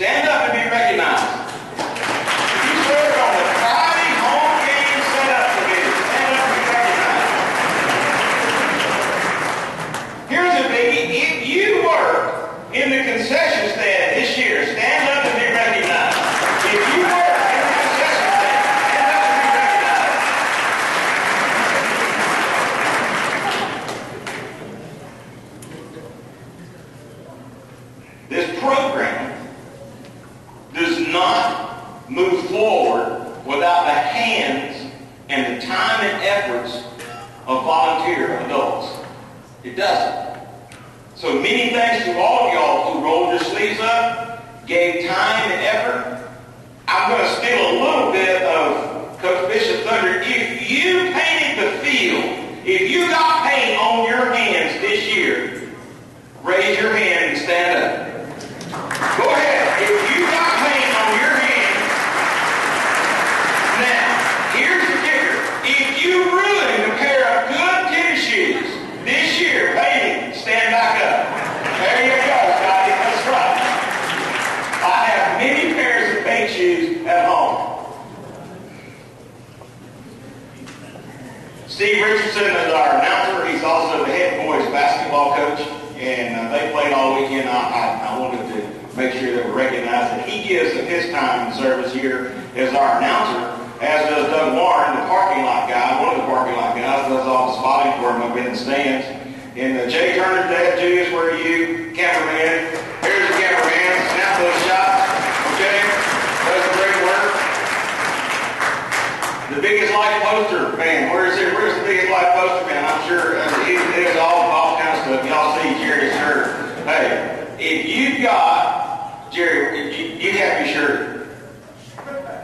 Stand done. So many thanks to all of y'all who rolled your sleeves up, gave time and effort. I'm going to steal a little bit of Coach Bishop Thunder. If you painted the field, if you got paint on your hands this year, raise your hand. Also the head boys basketball coach, and uh, they played all weekend. I, I, I wanted to make sure that we recognize that he gives of his time and service here as our announcer, as does Doug Warren, the parking lot guy, one of the parking lot guys, does all the spotting for him up in the stands. And uh, Jay Turner's dad, Julius, where are you? Cameraman. Here's the cameraman. Snap those shots. Okay? Does great work. The biggest life poster man. Where is it? Where's the biggest life poster man? I'm sure uh, he does all, all kind of stuff. Y'all see Jerry's shirt. Hey, if you've got, Jerry, you, you have your shirt.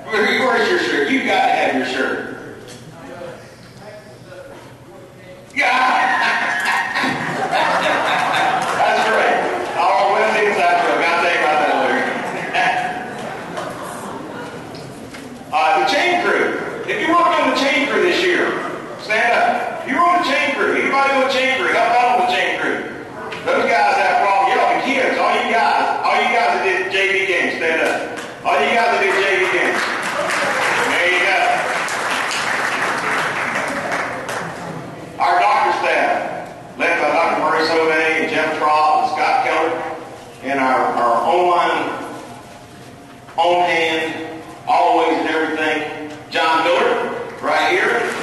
Where's your shirt? You've got to have your shirt. Yeah. That's great. All right, when's the inside joke? I'll tell you about that later. uh, the chain crew. If you want to go to the chain crew this year, stand up. If you're on the chain on crew, help out on the crew. Those guys have problems. Y'all, the kids, all you guys, all you guys that did JV games, stand up. All you guys that did JV games. There you go. Our doctor staff, led by Dr. Murray Sove and Jeff Trott and Scott Keller, and our, our online, on hand, always and everything, John Miller, right here.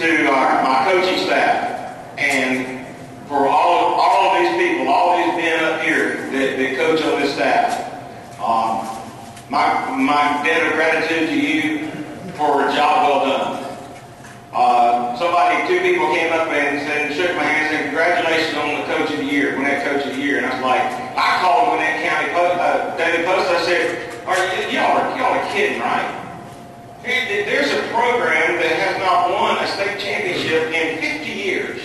To our, my coaching staff, and for all, all of these people, all these men up here that, that coach on this staff. Um, my, my debt of gratitude to you for a job well done. Uh, somebody, two people came up and said, shook my hand and said, congratulations on the coach of the year, Gwinnett coach of the year. And I was like, I called Gwinnett county post, uh, post, I said, are you, y'all are, y'all are kidding, right? Here, There's a program that has not won a state championship in 50 years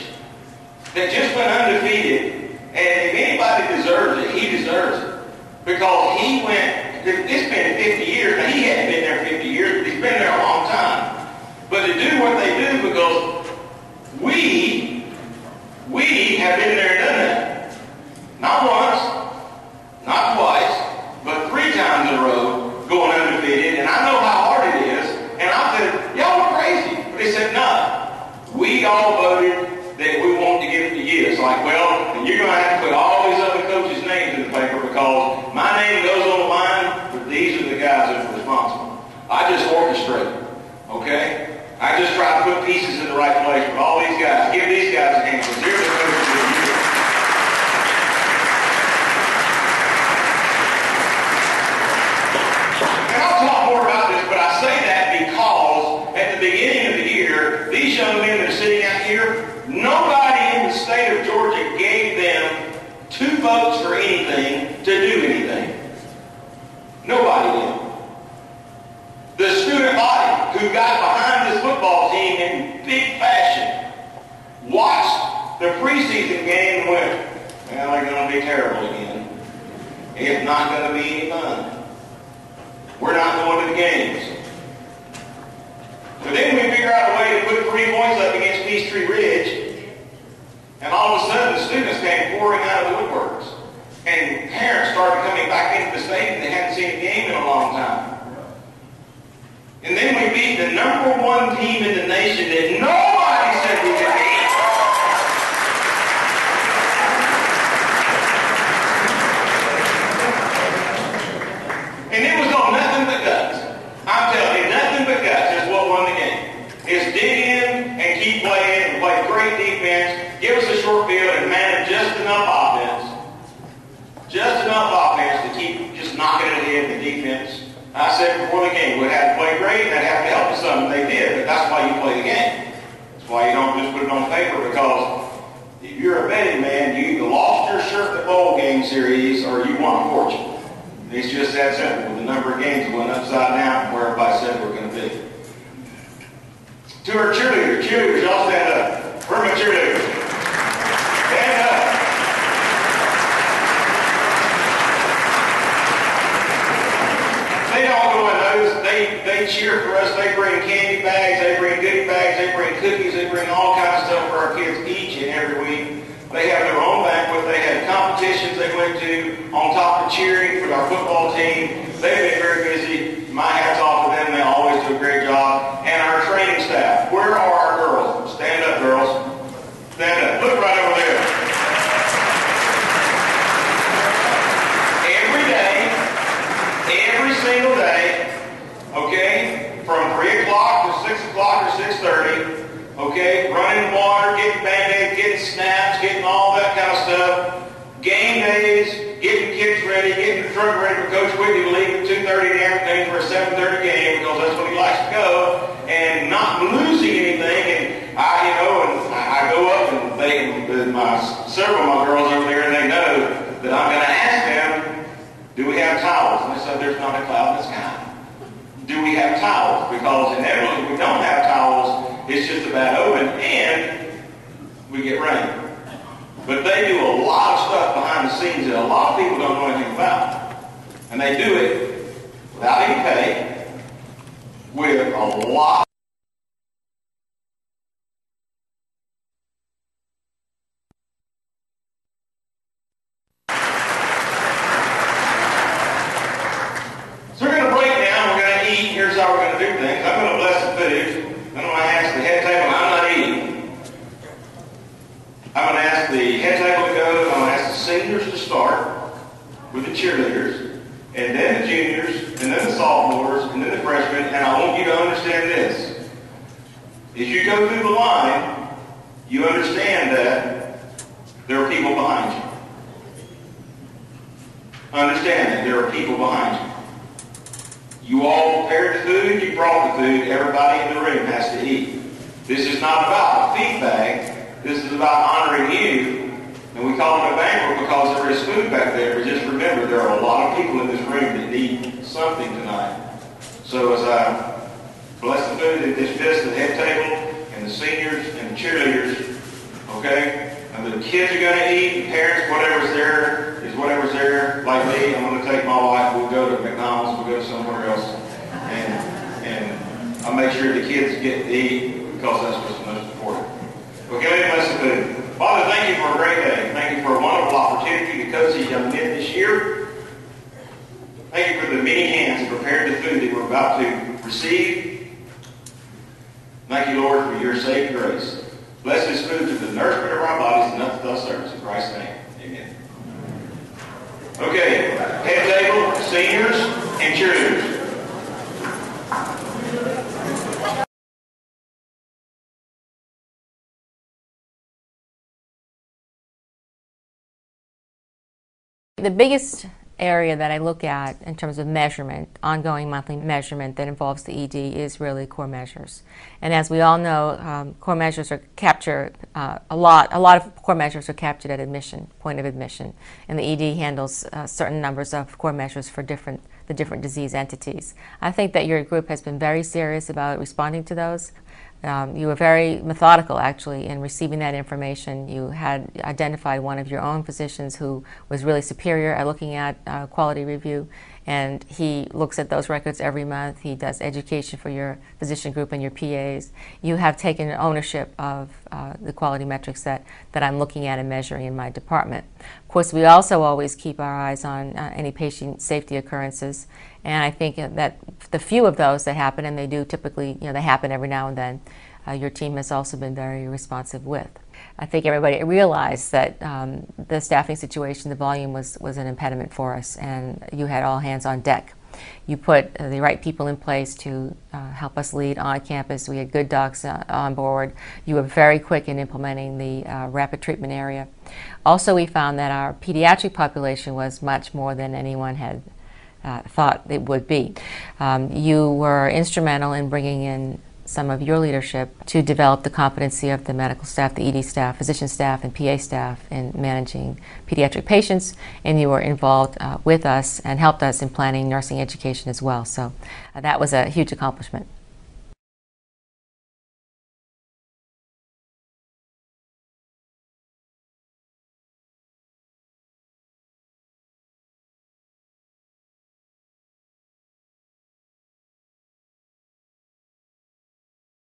that just went undefeated. And if anybody deserves it, he deserves it. Because he went, it's been 50 years. Now, he hadn't been there 50 years, but he's been there a long time. But to do what they do because we, we have been there and done that. Not once, not twice, but three times in a row going undefeated. And I know how hard it is. And I said, y'all are crazy. But they said, no. We all voted that we want to give it to you. It's like, well, then you're going to have to put all these other coaches' names in the paper because my name goes on the line, but these are the guys that are responsible. I just orchestrate, okay? I just try to put pieces in the right place. But all these guys, give these guys a hand because they're the coaches of the year. And I'll talk more about this, but I say that because at the beginning of the year, these young men that are sitting out here, nobody in the state of Georgia gave them two votes for anything to do anything. Nobody did. The student body who got behind this football team in big fashion watched the preseason game and went, well, they're going to be terrible again. It's not going to be any fun. We're not going to the games. But then we figure out a way to put three points up against Peachtree Ridge, and all of a sudden the students came pouring out of the woodworks. And parents started coming back into the stadium. They hadn't seen a game in a long time. And then we beat the number one team in the nation that nobody said we could beat. And it was on nothing but guts. I'm telling you, nothing but guts is what won the game. Is dig in and keep playing and play great defense, give us a short field and manage just enough offense. Just enough offense to keep just knocking it in the defense. I said before the game, we'd have to play great and they'd have to help us some, they did, but that's why you play the game. That's why you don't just put it on paper because if you're a betting man, you either lost your shirt the bowl game series or you won a fortune. It's just that simple. The number of games went upside down from where everybody said we're going to be. To our cheerleaders, cheerleaders, y'all stand up. We're cheerleaders. Stand up. They don't go in. They, they cheer for us. They bring candy bags. They bring goodie bags. They bring cookies. They bring all kinds of stuff for our kids each and every week. They have their own banquet. They had competitions they went to on top of cheering for our football team. They've been very busy. My hat's off to them. They always do a great job. And our training staff. Where are our 6 o'clock or 6.30, okay, running water, getting band-aids, getting snaps, getting all that kind of stuff, game days, getting kids ready, getting the truck ready for Coach Whitney to leave at 2.30 in the afternoon for a 7.30 game because that's when he likes to go, and not losing anything. And I, you know, and I, go up and they, my, several of my girls over there, and they know that I'm going to ask them, do we have towels? And they said, there's not a cloud in the sky. Do we have towels? Because inevitably, if we don't have towels, it's just a bad omen, and we get rain. But they do a lot of stuff behind the scenes that a lot of people don't know anything about. And they do it without any pay, with a lot So we're going to break down, we're going to eat, here's how we're going to do things. I'm going to bless the food. Then I'm going to ask the head table, I'm not eating. I'm going to ask the head table to go, I'm going to ask the seniors to start with the cheerleaders, and then the juniors, and then the sophomores, and then the freshmen, and I want you to understand this. As you go through the line, you understand that there are people behind you. Understand that there are people behind you. You all prepared the food, you brought the food, everybody in the room has to eat. This is not about a feed bag, this is about honoring you. And we call it a banquet because there is food back there, but just remember there are a lot of people in this room that need something tonight. So as I bless the food and dismiss the head table the seniors and the cheerleaders, okay? And the kids are going to eat, and parents, whatever's there is whatever's there. Like me, I'm going to take my wife. We'll go to McDonald's. We'll go somewhere else, and and I'll make sure the kids get to eat because that's what's most important. Okay, let me bless the food. Father, thank you for a great day. Thank you for a wonderful opportunity to coach these young men this year. Thank you for the many hands prepared the food that we're about to receive. Thank you, Lord, for your saving grace. Bless this food to the nourishment of our bodies and up to thy service. In Christ's name, amen. Okay, head table, seniors, and cheerleaders. The biggest area that I look at in terms of measurement, ongoing monthly measurement that involves the ED is really core measures. And as we all know, um, core measures are captured uh, a lot. A lot of core measures are captured at admission, point of admission, and the ED handles uh, certain numbers of core measures for different the different disease entities. I think that your group has been very serious about responding to those. Um, you were very methodical, actually, in receiving that information. You had identified one of your own physicians who was really superior at looking at uh, quality review, and he looks at those records every month. He does education for your physician group and your PAs. You have taken ownership of uh, the quality metrics that, that I'm looking at and measuring in my department. Of course, we also always keep our eyes on uh, any patient safety occurrences, and I think that the few of those that happen, and they do typically, you know, they happen every now and then, uh, your team has also been very responsive with. I think everybody realized that um, the staffing situation, the volume was, was an impediment for us, and you had all hands on deck. You put uh, the right people in place to uh, help us lead on campus. We had good docs uh, on board. You were very quick in implementing the uh, rapid treatment area. Also, we found that our pediatric population was much more than anyone had uh, thought it would be. Um, you were instrumental in bringing in some of your leadership to develop the competency of the medical staff, the ED staff, physician staff, and PA staff in managing pediatric patients, and you were involved uh, with us and helped us in planning nursing education as well. So uh, that was a huge accomplishment.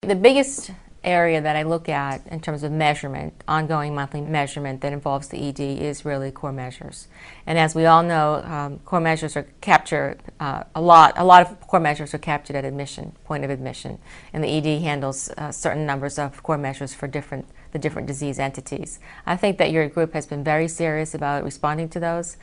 The biggest area that I look at in terms of measurement, ongoing monthly measurement that involves the ED is really core measures. And as we all know, um, core measures are captured uh, a lot. A lot of core measures are captured at admission, point of admission, and the ED handles uh, certain numbers of core measures for different the different disease entities. I think that your group has been very serious about responding to those.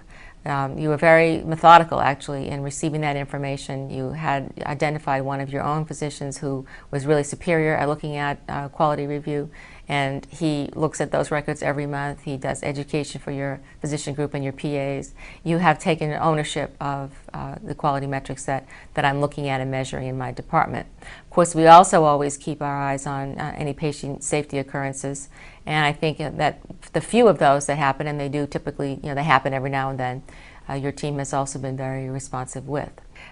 Um, you were very methodical, actually, in receiving that information. You had identified one of your own physicians who was really superior at looking at uh, quality review, and he looks at those records every month. He does education for your physician group and your PAs. You have taken ownership of uh, the quality metrics that, that I'm looking at and measuring in my department. Of course, we also always keep our eyes on uh, any patient safety occurrences, and I think that the few of those that happen, and they do typically, you know, they happen every now and then, uh, your team has also been very responsive with.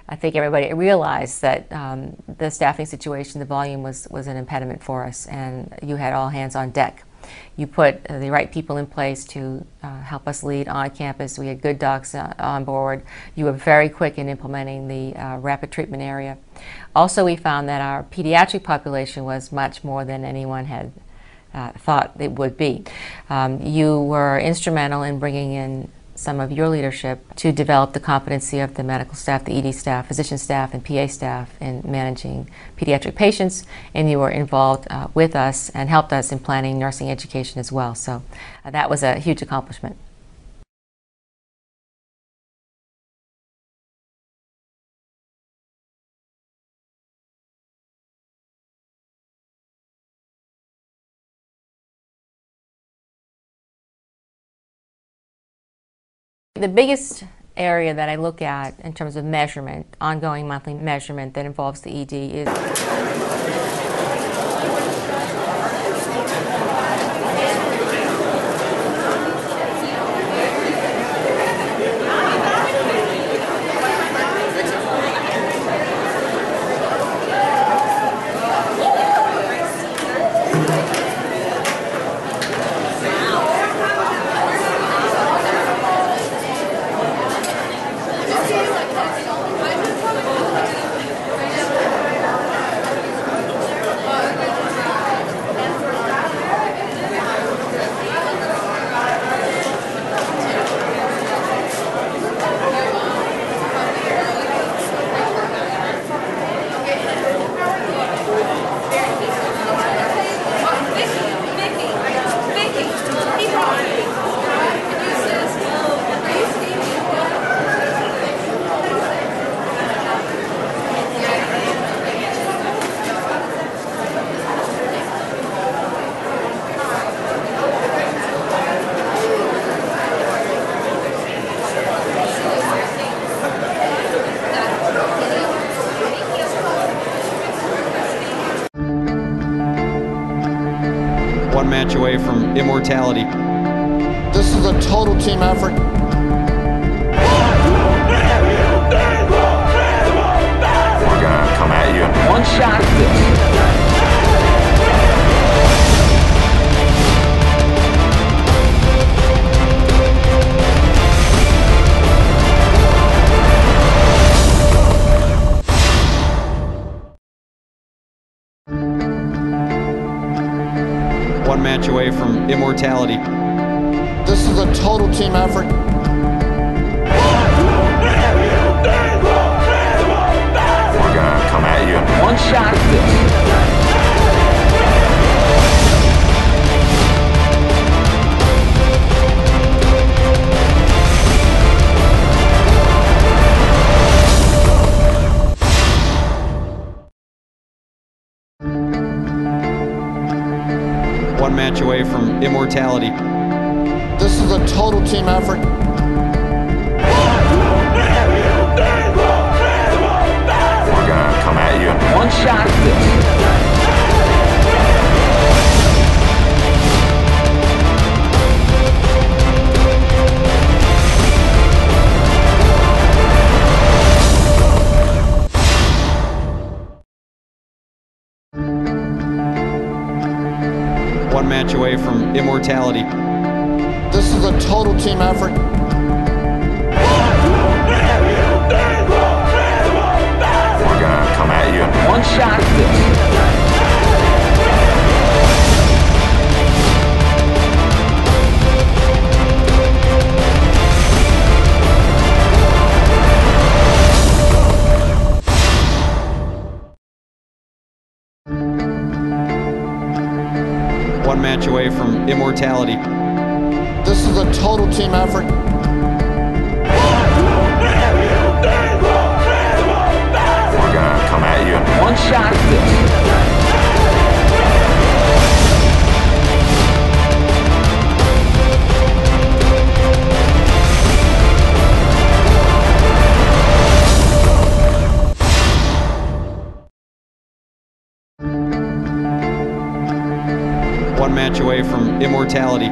I think everybody realized that um, the staffing situation, the volume was, was an impediment for us, and you had all hands on deck. You put uh, the right people in place to uh, help us lead on campus. We had good docs uh, on board. You were very quick in implementing the uh, rapid treatment area. Also, we found that our pediatric population was much more than anyone had uh, thought it would be. Um, you were instrumental in bringing in some of your leadership to develop the competency of the medical staff, the ED staff, physician staff, and PA staff in managing pediatric patients, and you were involved uh, with us and helped us in planning nursing education as well. So uh, that was a huge accomplishment. The biggest area that I look at in terms of measurement, ongoing monthly measurement that involves the ED is from from immortality. This is a total team effort. From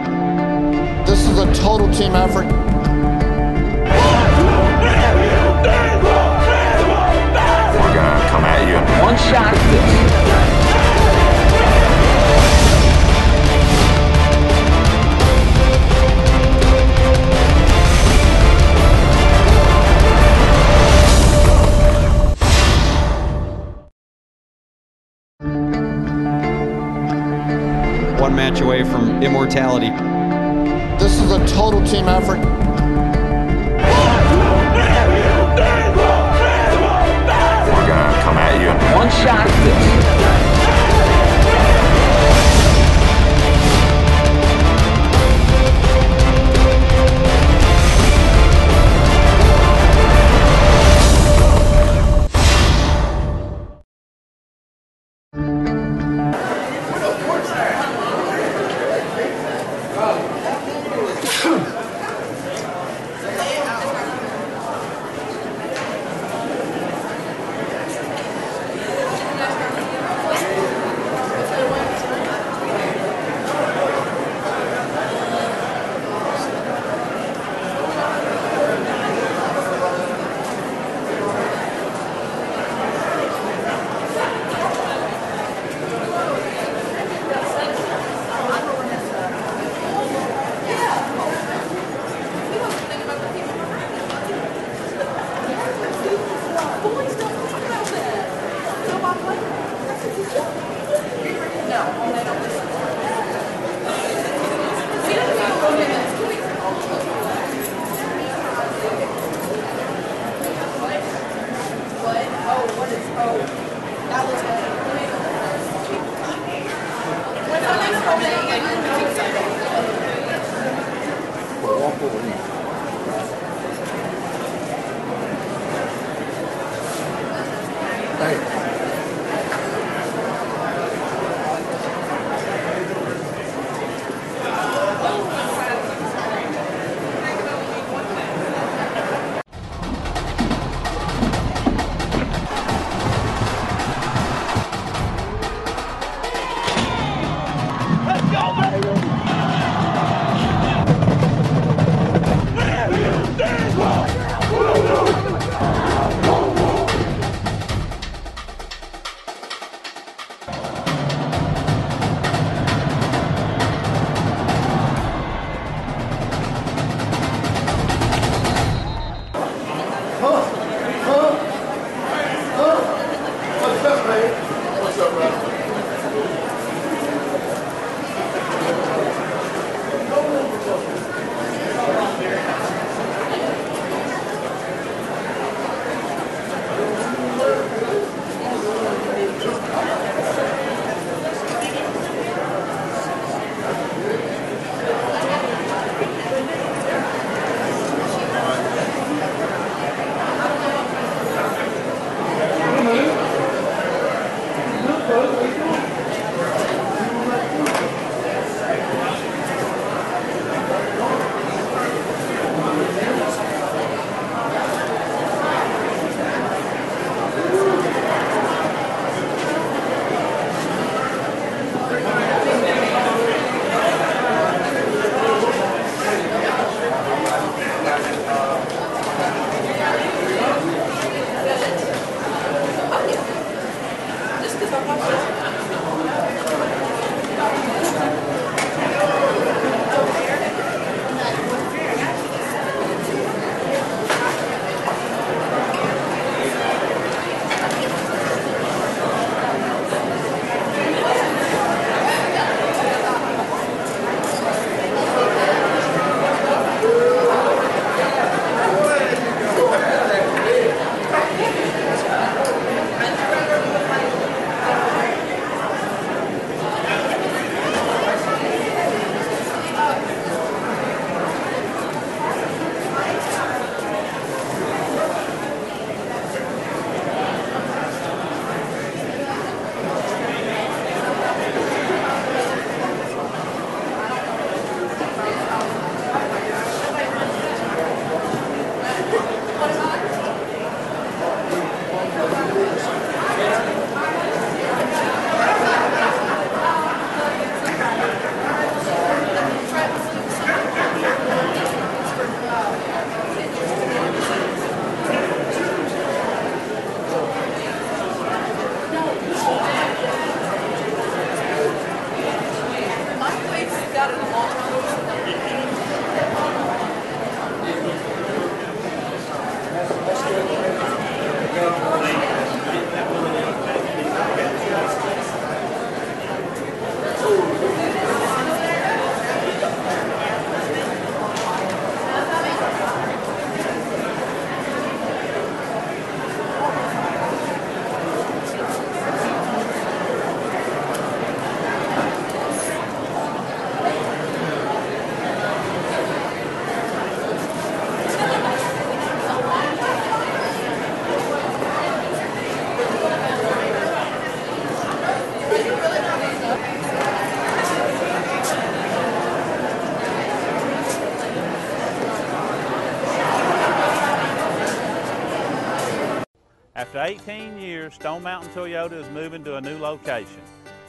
18 years, Stone Mountain Toyota is moving to a new location.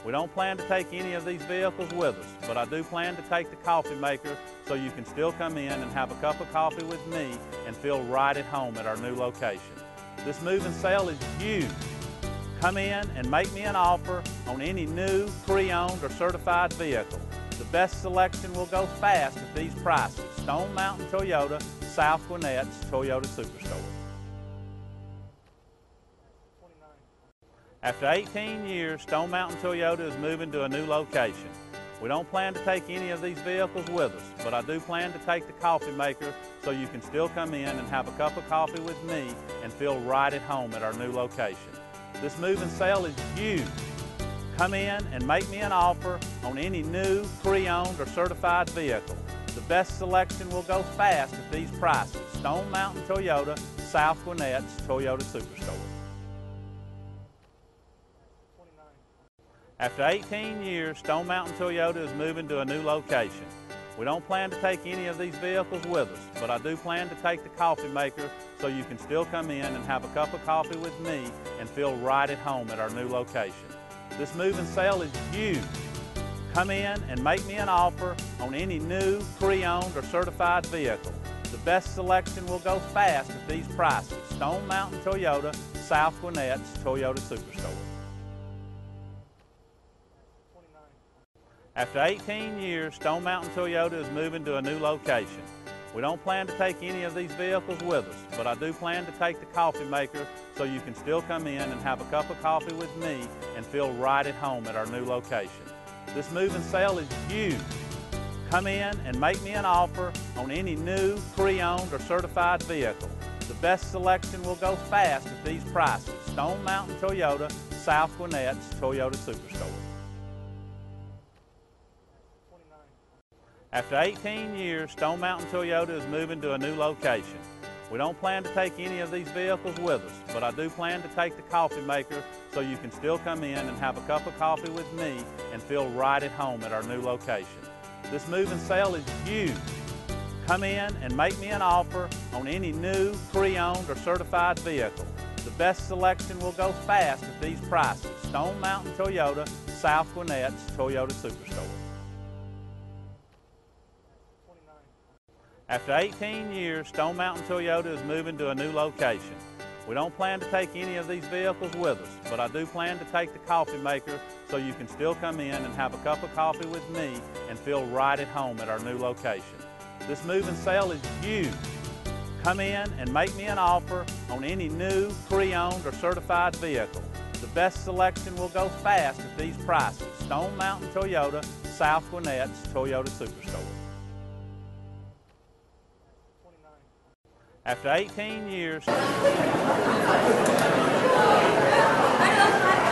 We don't plan to take any of these vehicles with us, but I do plan to take the coffee maker so you can still come in and have a cup of coffee with me and feel right at home at our new location. This move and sale is huge. Come in and make me an offer on any new, pre-owned, or certified vehicle. The best selection will go fast at these prices. Stone Mountain Toyota, South Gwinnett's Toyota Superstore. After 18 years, Stone Mountain Toyota is moving to a new location. We don't plan to take any of these vehicles with us, but I do plan to take the coffee maker so you can still come in and have a cup of coffee with me and feel right at home at our new location. This move and sale is huge. Come in and make me an offer on any new, pre-owned, or certified vehicle. The best selection will go fast at these prices. Stone Mountain Toyota, South Gwinnett's Toyota Superstore. After 18 years, Stone Mountain Toyota is moving to a new location. We don't plan to take any of these vehicles with us, but I do plan to take the coffee maker so you can still come in and have a cup of coffee with me and feel right at home at our new location. This move and sale is huge. Come in and make me an offer on any new, pre-owned, or certified vehicle. The best selection will go fast at these prices. Stone Mountain Toyota, South Gwinnett's Toyota Superstore. After 18 years, Stone Mountain Toyota is moving to a new location. We don't plan to take any of these vehicles with us, but I do plan to take the coffee maker so you can still come in and have a cup of coffee with me and feel right at home at our new location. This move and sale is huge. Come in and make me an offer on any new, pre-owned, or certified vehicle. The best selection will go fast at these prices. Stone Mountain Toyota, South Gwinnett's Toyota Superstore. After 18 years, Stone Mountain Toyota is moving to a new location. We don't plan to take any of these vehicles with us, but I do plan to take the coffee maker so you can still come in and have a cup of coffee with me and feel right at home at our new location. This move and sale is huge. Come in and make me an offer on any new, pre-owned, or certified vehicle. The best selection will go fast at these prices. Stone Mountain Toyota, South Gwinnett's Toyota Superstore. After 18 years, Stone Mountain Toyota is moving to a new location. We don't plan to take any of these vehicles with us, but I do plan to take the coffee maker so you can still come in and have a cup of coffee with me and feel right at home at our new location. This move and sale is huge. Come in and make me an offer on any new, pre-owned, or certified vehicle. The best selection will go fast at these prices. Stone Mountain Toyota, South Gwinnett's Toyota Superstore. After 18 years,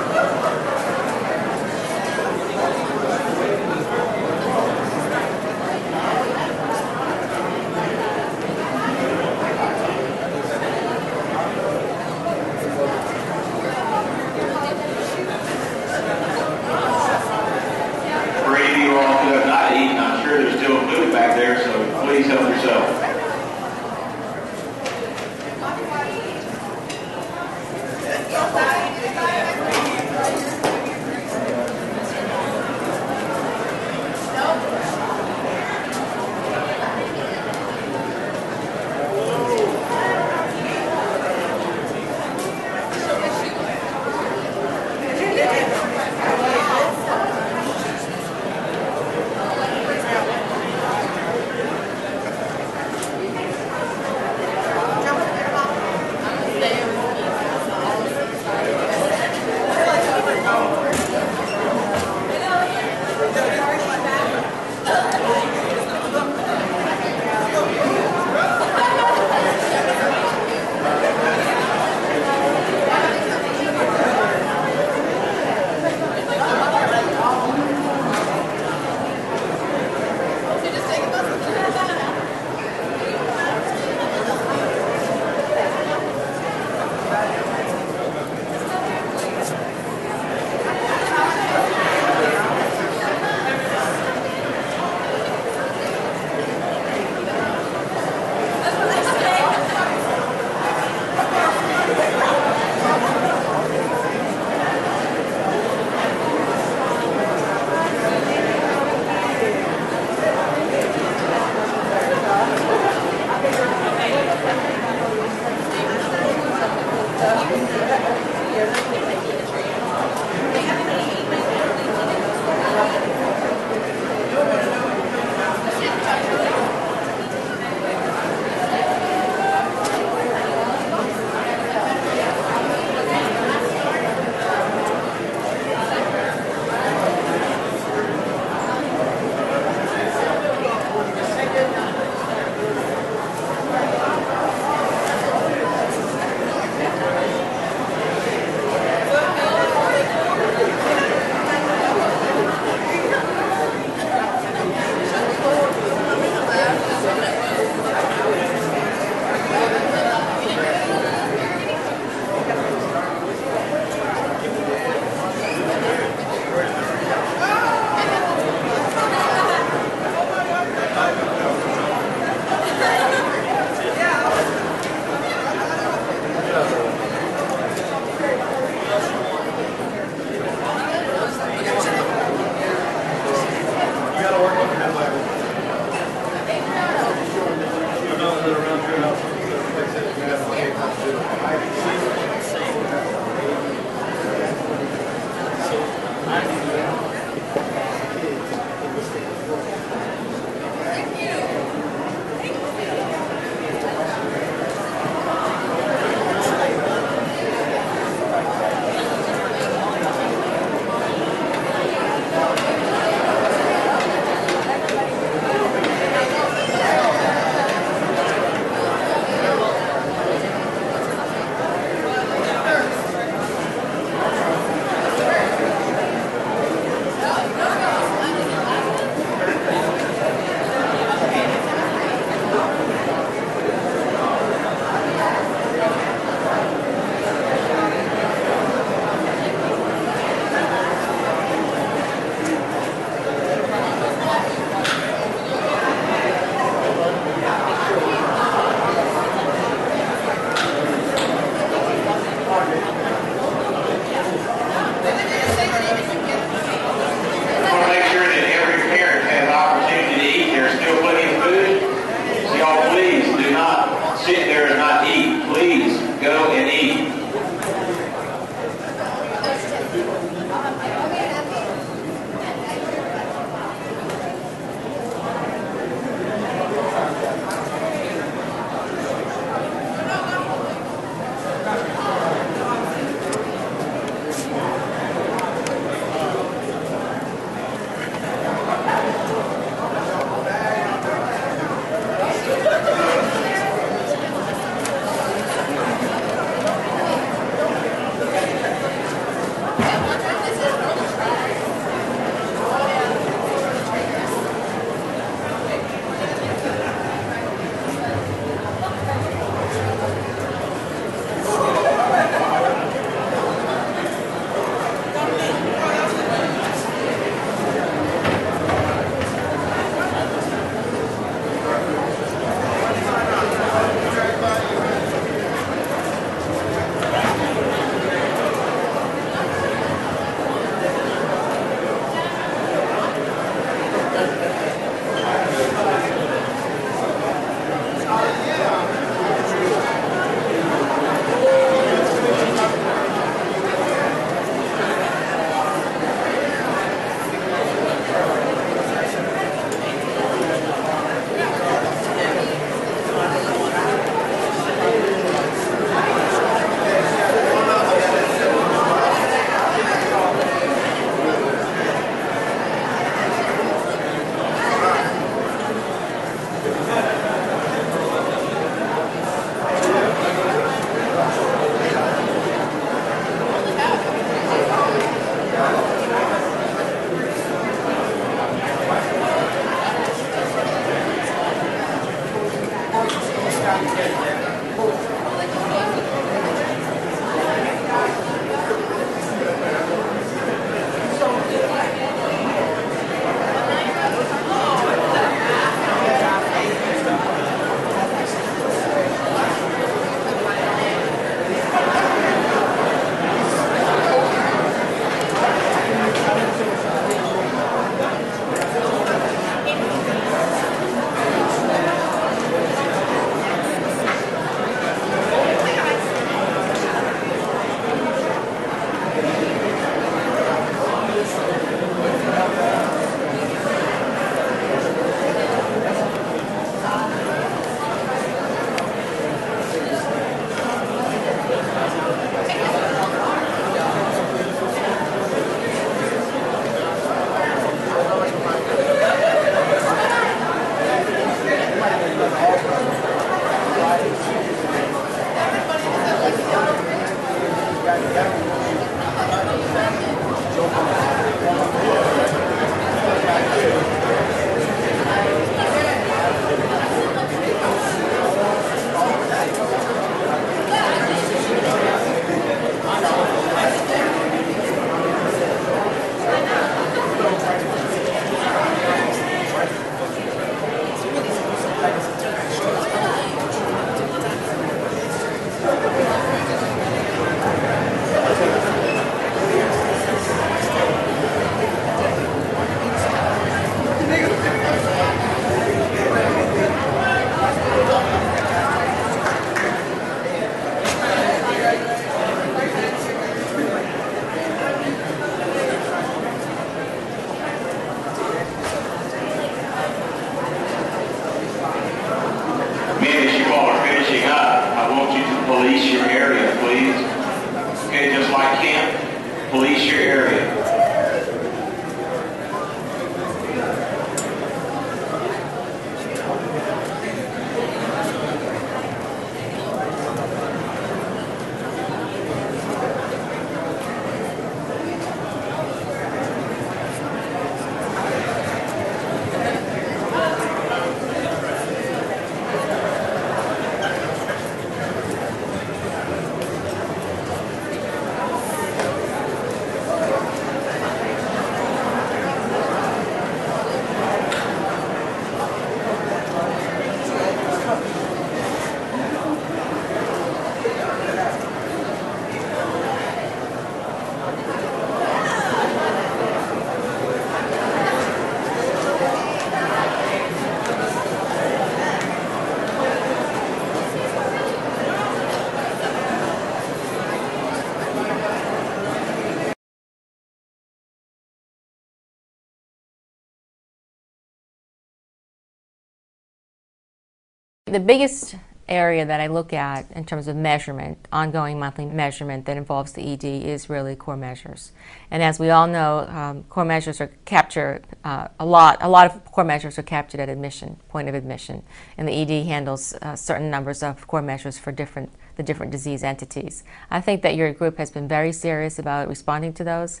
The biggest area that I look at in terms of measurement, ongoing monthly measurement that involves the ED is really core measures. And as we all know, um, core measures are captured uh, a lot. A lot of core measures are captured at admission, point of admission, and the ED handles uh, certain numbers of core measures for different the different disease entities. I think that your group has been very serious about responding to those.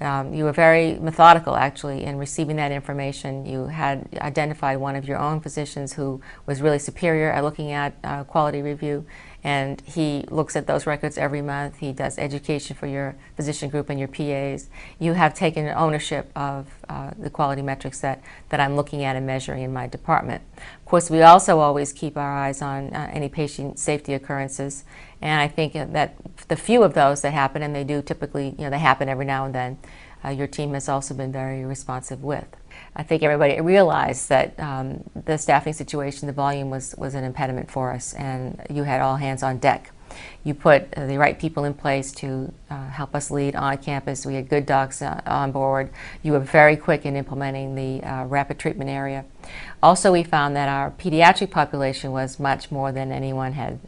Um, you were very methodical, actually, in receiving that information. You had identified one of your own physicians who was really superior at looking at uh, quality review, and he looks at those records every month. He does education for your physician group and your PAs. You have taken ownership of uh, the quality metrics that, that I'm looking at and measuring in my department. Of course, we also always keep our eyes on uh, any patient safety occurrences, and I think that the few of those that happen, and they do typically, you know, they happen every now and then, uh, your team has also been very responsive with. I think everybody realized that um, the staffing situation, the volume was, was an impediment for us, and you had all hands on deck. You put uh, the right people in place to uh, help us lead on campus. We had good docs uh, on board. You were very quick in implementing the uh, rapid treatment area. Also, we found that our pediatric population was much more than anyone had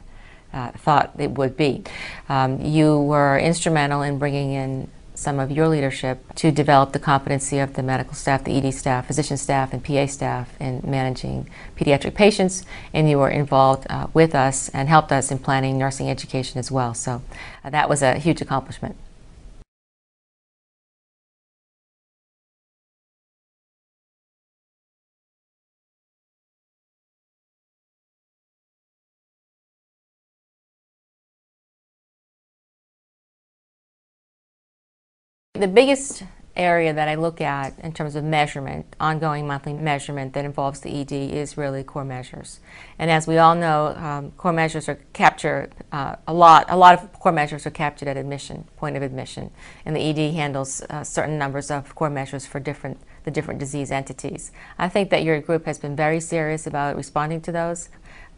uh, thought it would be. Um, you were instrumental in bringing in some of your leadership to develop the competency of the medical staff, the ED staff, physician staff, and PA staff in managing pediatric patients, and you were involved uh, with us and helped us in planning nursing education as well. So uh, that was a huge accomplishment. The biggest area that I look at in terms of measurement, ongoing monthly measurement that involves the ED is really core measures. And as we all know, um, core measures are captured uh, a lot. A lot of core measures are captured at admission, point of admission, and the ED handles uh, certain numbers of core measures for different the different disease entities. I think that your group has been very serious about responding to those.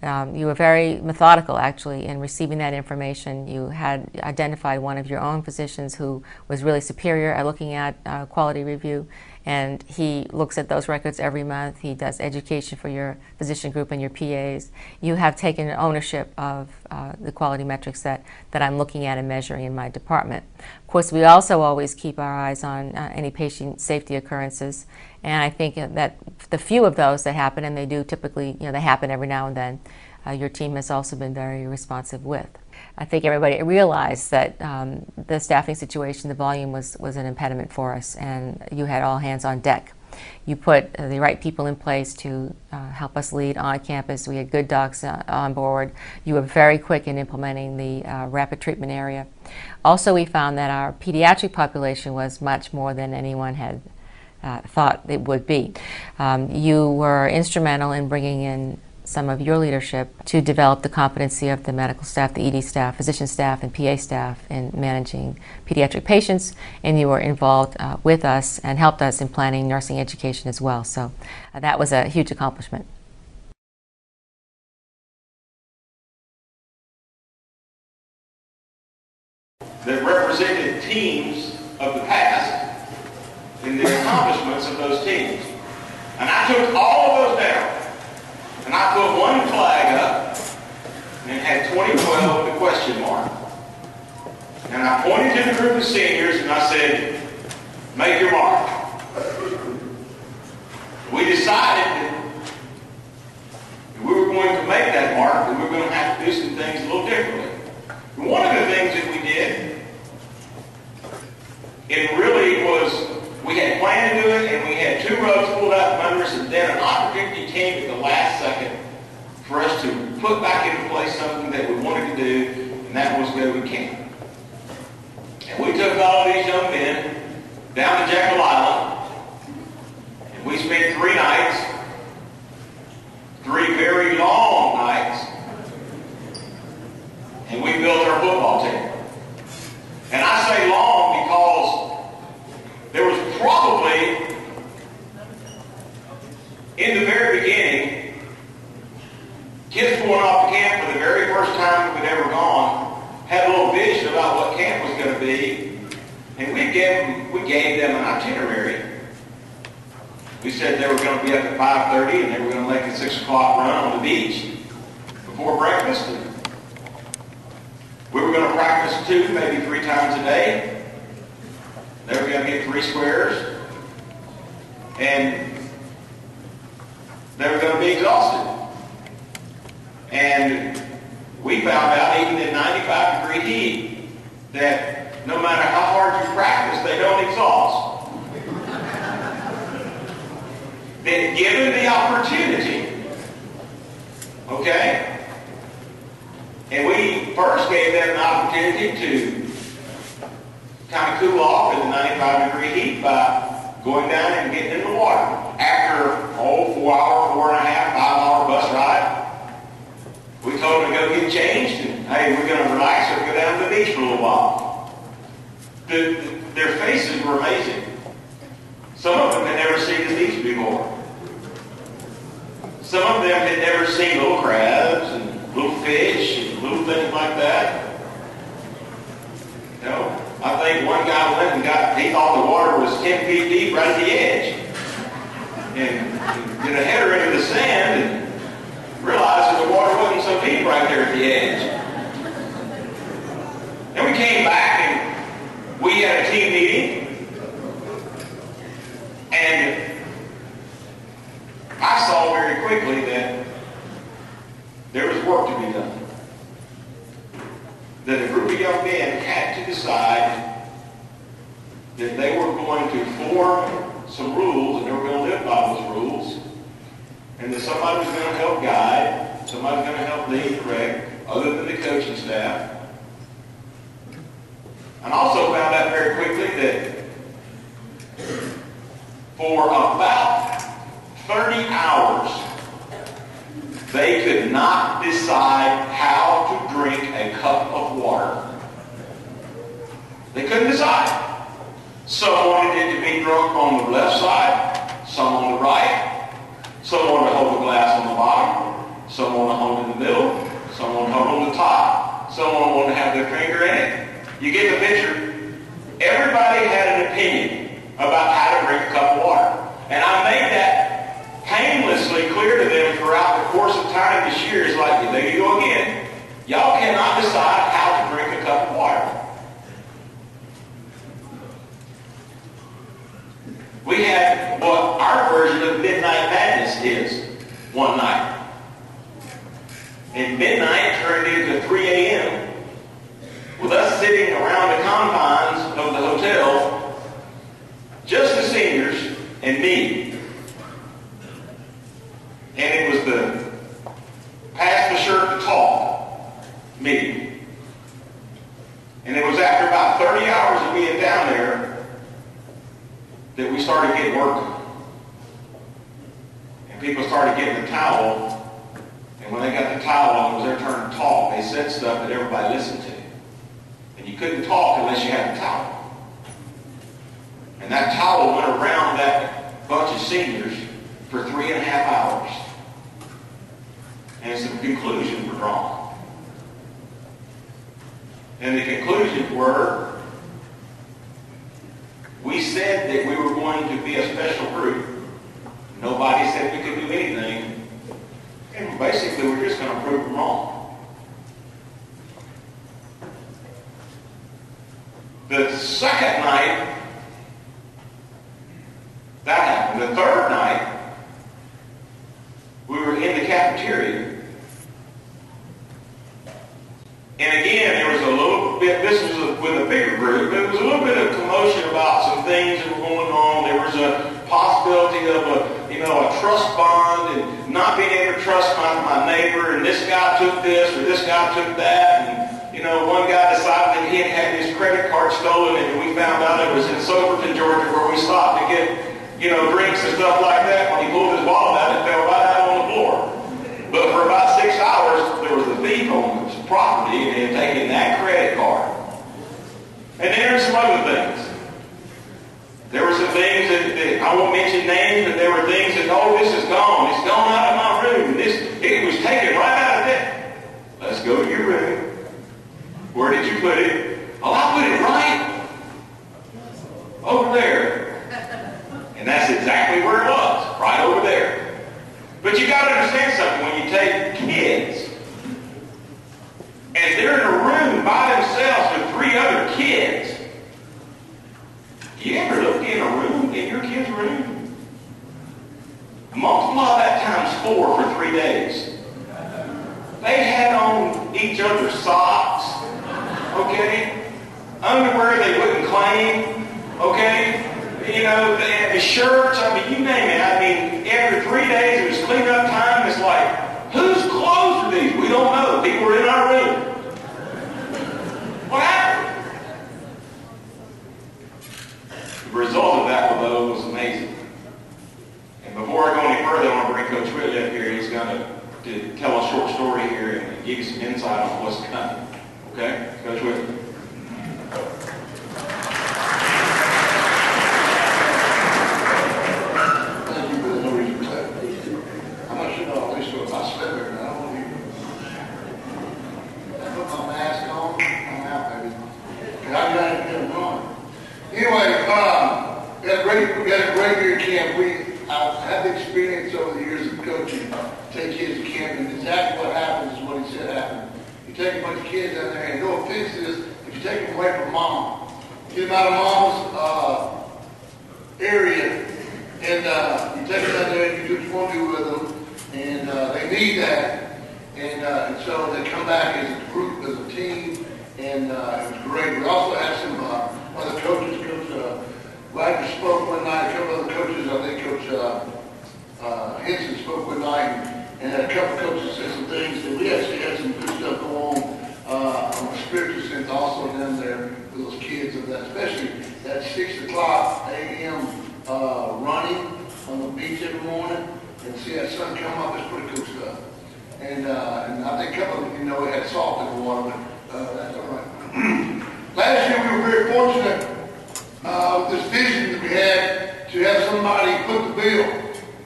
Um, you were very methodical, actually, in receiving that information. You had identified one of your own physicians who was really superior at looking at uh, quality review, and he looks at those records every month. He does education for your physician group and your PAs. You have taken ownership of uh, the quality metrics that, that I'm looking at and measuring in my department. Of course, we also always keep our eyes on uh, any patient safety occurrences, and I think that the few of those that happen, and they do typically, you know, they happen every now and then, uh, your team has also been very responsive with. I think everybody realized that um, the staffing situation, the volume was, was an impediment for us, and you had all hands on deck. You put uh, the right people in place to uh, help us lead on campus. We had good docs uh, on board. You were very quick in implementing the uh, rapid treatment area. Also, we found that our pediatric population was much more than anyone had uh, thought it would be. Um, you were instrumental in bringing in some of your leadership to develop the competency of the medical staff, the ED staff, physician staff, and PA staff in managing pediatric patients, and you were involved uh, with us and helped us in planning nursing education as well. So uh, that was a huge accomplishment. That represented teams of the past and the accomplishments of those teams. And I took all of those down and I put one flag up and had 2012 with a question mark. And I pointed to the group of seniors and I said, make your mark. We decided that we were going to make that mark and we were going to have to do some things a little differently. One of the things that we did, it really was planned to do it, and we had two rugs pulled out from under us, and then an opportunity came at the last second for us to put back into place something that we wanted to do, and that was go to camp. And we took all these young men down to Jekyll Island, and we spent three nights, three very long nights, and we built our football team. And I say long because there was probably, in the very beginning, kids going off to camp for the very first time we'd ever gone, had a little vision about what camp was going to be, and we gave we gave them an itinerary. We said they were going to be up at 5.30 and they were going to make a 6 o'clock run on the beach. before breakfast. We were going to practice two, maybe three times a day. They were going to get three squares. And they were going to be exhausted. And we found out, even in 95 degree heat, that no matter how hard you practice, they don't exhaust. Then given the opportunity, okay, and we first gave them an opportunity to kind of cool off in the 95 degree heat by going down and getting in the water. After, oh, four hour, four and a half, five hour bus ride, we told them to go get changed and, hey, we're going to relax and go down to the beach for a little while. The, the, their faces were amazing. Some of them had never seen the beach before. Some of them had never seen little crabs and little fish and little things like that. Know, I think one guy went and got, he thought the water was 10 feet deep right at the edge. And did a header into the sand and realized that the water wasn't so deep right there at the edge. Then we came back and we had a team meeting. And I saw very quickly that there was work to be done. That a group of young men had to decide that they were going to form some rules and they were going to live by those rules. And that somebody was going to help guide, somebody was going to help lead direct, other than the coaching staff. And also found out very quickly that for about 30 hours, they could not decide how to drink a cup of water. They couldn't decide. Some wanted it to be drunk on the left side, some on the right. Some wanted to hold the glass on the bottom, some wanted to hold it in the middle, some wanted to hold it on the top, some wanted to have their finger in it. You get the picture? Everybody had an opinion about how to drink a cup of water. And I made that painlessly clear to them throughout the course of time this year. is like, there you go again. Y'all cannot decide how to drink a cup of water. We had what our version of Midnight Madness is one night. And midnight turned into 3 a.m. with us sitting around the confines of the hotel, just the seniors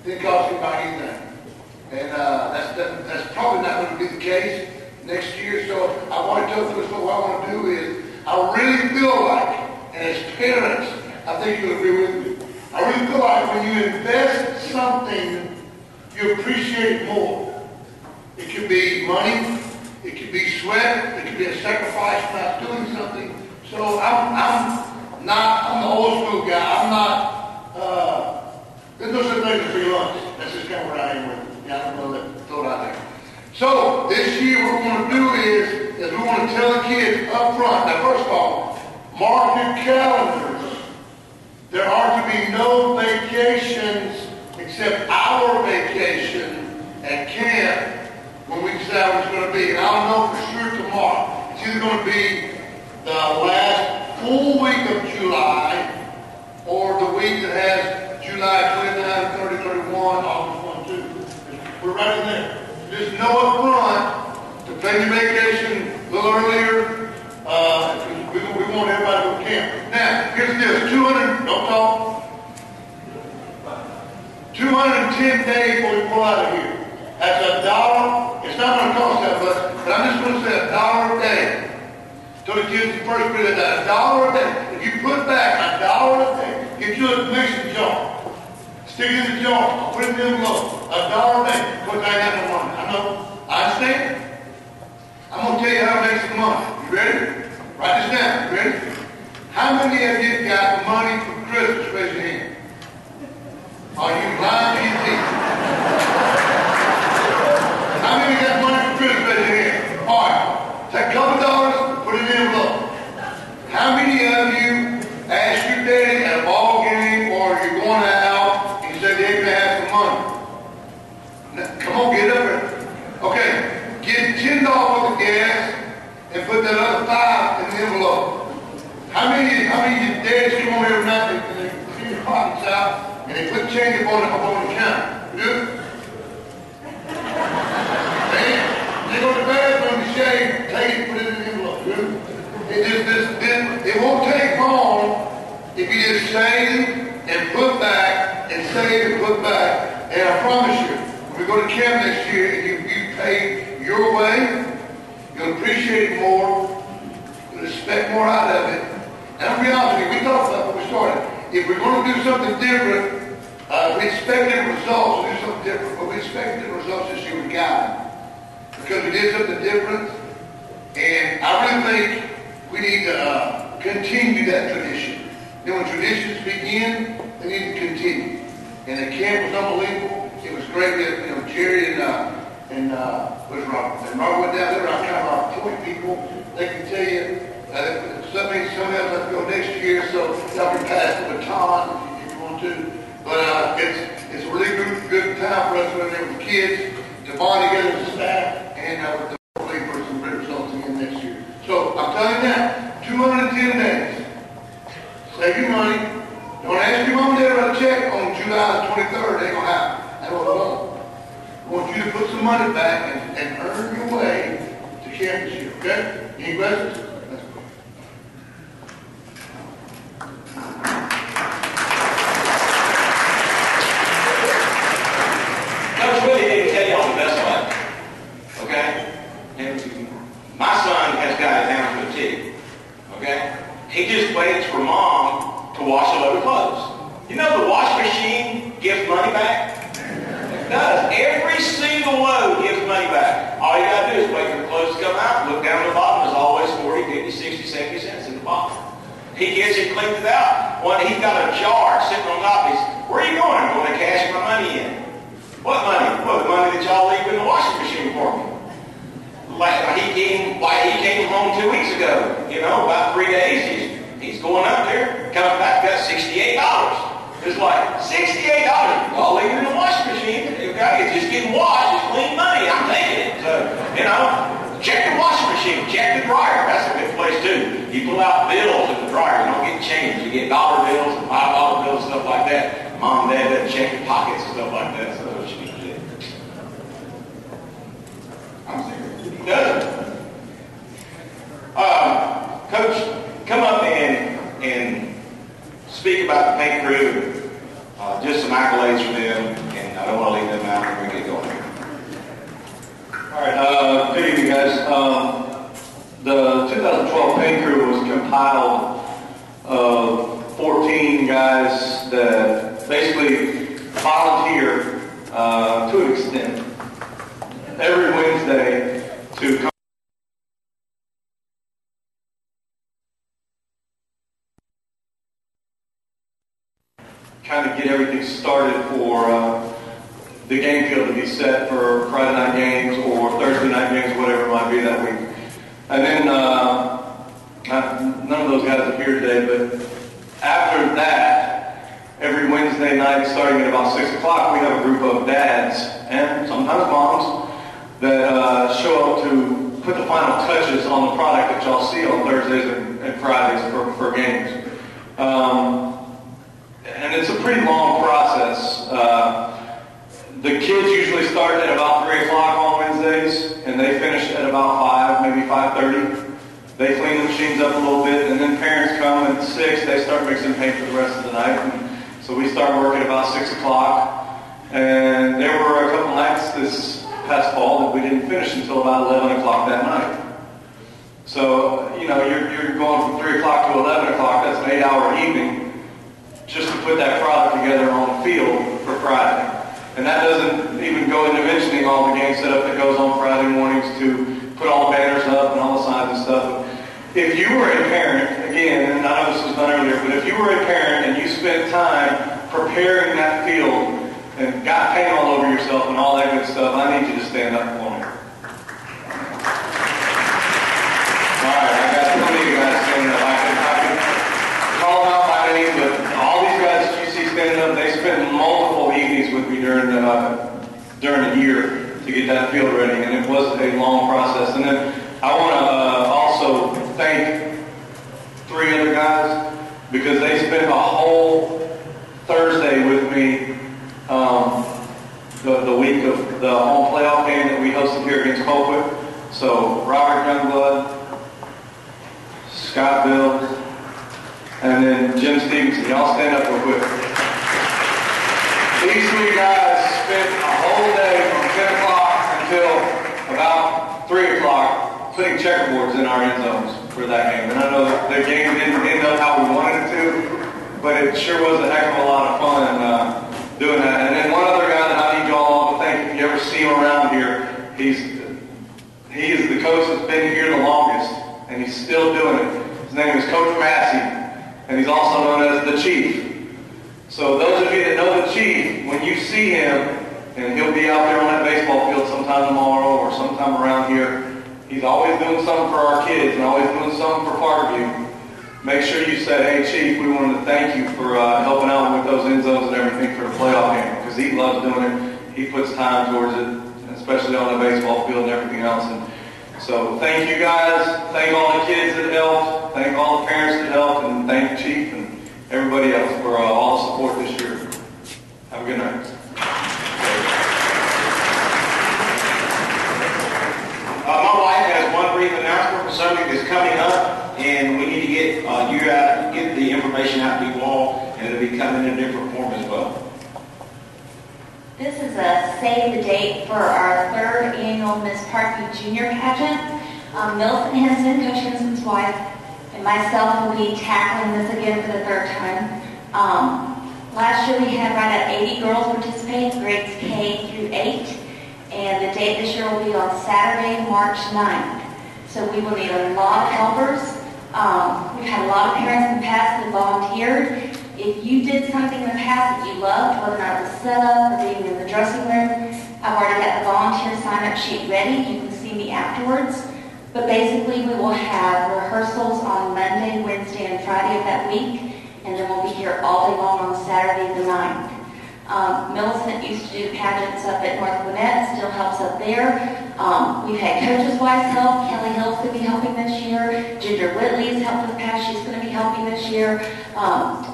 Didn't cost anybody anything. And uh, that's, that, that's probably not going to be the case next year. So I want to tell us what I want to do is I really feel like, and as parents, I think you'll agree with me. I really feel like when you invest something, you appreciate it more. It could be money, it could be sweat, it could be a sacrifice not doing something. So I'm, I'm not, I'm the old school guy. I'm not, uh, there's no such thing as free lunch. That's just kind of where I am. Yeah, to throw it out there. So this year what we're going to do is, is we want to tell the kids up front. Now first of all, mark your calendars. There are to be no vacations except our vacation at camp when we decide what it's going to be. And I don't know for sure tomorrow. It's either going to be the last full week of July or the week that has July 29, 30, 31, August 1, 2. We're right in there. Just know up front to plan your vacation a little earlier. Uh, we, we want everybody to go camp. Now, here's this, 200, don't talk. 210 days before we pull out of here. That's a dollar. It's not going to cost that much, but I'm just going to say a dollar a day. So the kids first that a dollar a day. If you put back a dollar a day, get you a mason jar. Stick it in jar, put in the envelope. A dollar a day. Because I ain't got no money. I know. I understand. I'm going to tell you how to make some money. You ready? Write this down. You ready? How many of you got money for Christmas? Raise your hand. Are you lying to your teeth? How many got money for Christmas? Raise your hand. All right. Take a couple dollars, put it in the envelope. How many of you asked your daddy at a ball game or you're going out and you said, Daddy, can I have some money? Now, Come on, get up here. Okay, get ten dollars worth of gas and put that other five in the envelope. How many, how many of your dads come on here tonight and they clean your pockets out and they put change up on the, up on the counter? You do? They, go to the bathroom to shave, take it, put it in the envelope. You? It just, this, this, it won't take long if you just save and put back and save and put back. And I promise you, we go to camp next year and you, you pay your way, you'll appreciate it more, you'll expect more out of it. And with you, we talked about when we started. If we're going to do something different, uh, we expect different results, we'll do something different, but we expect different results this year with God. Because we did something different, and I really think we need to uh, continue that tradition. Then when traditions begin, they need to continue. And the camp was unbelievable. Great you know, Jerry and, uh, and, uh, was Robert. And Robert went down there, I of our point people. They can tell you, uh, somebody has to go next year, so y'all can pass the baton if you want to. But, uh, it's, it's a really good, good time for us when there with kids to bond together as a staff and, uh, with the for some great results again next year. So I'm telling you now, 210 days. Save your money. Don't ask your mom and dad about a check on July 23rd. It ain't gonna happen. That won't. I want you to put some money back and, and earn your way to camp this year, okay? Any questions? Let's go. Coach Willie didn't tell you all the best life. Okay? My son has got it down to a T. Okay? He just waits for mom to wash a load of clothes. You know the wash machine gives money back? Does. Every single load gives money back. All you gotta do is wait for the clothes to come out, look down the bottom, there's always 40, 50, 60, 70 cents in the bottom. He gets it cleaned it out. When he's got a jar sitting on top, he's, where are you going? I'm going to cash my money in. What money? Well, the money that y'all leave in the washing machine for me. Like he came, like he came home two weeks ago. You know, about three days. He's he's going up there, comes back, got sixty-eight dollars. It's like sixty-eight dollars. Y'all leave it in the washing machine. Okay, it's just getting washed. It's clean money. I'm taking it. So you know, check the washing machine. Check the dryer. That's a good place too. You pull out bills in the dryer. You don't get change. You get dollar bills and five dollar bills stuff like that. Mom and dad doesn't check your pockets and stuff like that. So she needs to do. I'm serious. He doesn't. Uh, Coach, come up and and speak about the paint crew. Uh, just some accolades for them, and I don't want to leave them out when we get going. All right, uh, good evening, guys. Um, the 2012 paint crew was compiled of 14 guys that basically volunteer uh, to an extent every Wednesday to come. Kind of get everything started for uh, the game field to be set for Friday night games or Thursday night games, whatever it might be that week. And then uh, uh, none of those guys are here today, but after that, every Wednesday night, starting at about six o'clock, we have a group of dads and sometimes moms that uh, show up to put the final touches on the product that y'all see on Thursdays and, and Fridays for, for games. Um, and it's a pretty long process. Uh, the kids usually start at about 3 o'clock on Wednesdays, and they finish at about 5, maybe 5.30. They clean the machines up a little bit, and then parents come at 6. They start mixing paint for the rest of the night. And so we start working about 6 o'clock. And there were a couple nights this past fall that we didn't finish until about 11 o'clock that night. So, you know, you're, you're going from 3 o'clock to 11 o'clock. That's an eight-hour evening just to put that product together on the field for Friday. And that doesn't even go into mentioning all the game setup that goes on Friday mornings to put all the banners up and all the signs and stuff. If you were a parent, again, and of us this was done earlier, but if you were a parent and you spent time preparing that field and got paint all over yourself and all that good stuff, I need you to stand up for me. All right, I got 20 during the, uh, during the year to get that field ready, and it was a long process. And then I want to uh, also thank three other guys because they spent a whole Thursday with me um, the, the week of the home playoff game that we hosted here against Colquitt. So Robert Youngblood, Scott Bill, and then Jim Stevenson. Y'all stand up real quick. These three guys spent a whole day from 10 o'clock until about 3 o'clock putting checkerboards in our end zones for that game. And I know the game didn't end up how we wanted it to, but it sure was a heck of a lot of fun uh, doing that. And then one other guy that I need y'all all to thank, if you ever see him around here, he's he is the coach that's been here the longest, and he's still doing it. His name is Coach Massey, and he's also known as the Chief. So those of you that know the Chief, when you see him, and he'll be out there on that baseball field sometime tomorrow or sometime around here, he's always doing something for our kids and always doing something for Parkview. Make sure you say, hey Chief, we wanted to thank you for uh, helping out with those end zones and everything for the playoff game because he loves doing it. He puts time towards it, especially on the baseball field and everything else. And so thank you guys. Thank all the kids that helped. Thank all the parents that helped. And thank Chief and everybody else for uh, all support this year. Have a good night. Uh, my wife has one brief announcement for something that's coming up, and we need to get uh, you out, get the information out to you all, and it'll be coming in a different form as well. This is a save the date for our third annual Miss Parkview Junior pageant. Um, Millicent Henson, Coach Henson's wife, and myself will be tackling this again for the third time. Um, last year we had right at 80 girls participate, grades K through 8, and the date this year will be on Saturday, March 9th. So we will need a lot of helpers. Um, we've had a lot of parents in the past that volunteered. If you did something in the past that you loved, whether or not it was setup or being in the dressing room, I've already got the volunteer sign-up sheet ready. You can see me afterwards. But basically, we will have rehearsals on Monday, Wednesday, and Friday of that week, and then we'll be here all day long on Saturday the 9th. Um, Millicent used to do pageants up at North Gwinnett, still helps up there. Um, we've had coaches' wives help. Kelly Hill's going to be helping this year. Ginger Whitley's helped the past. She's going to be helping this year. Um,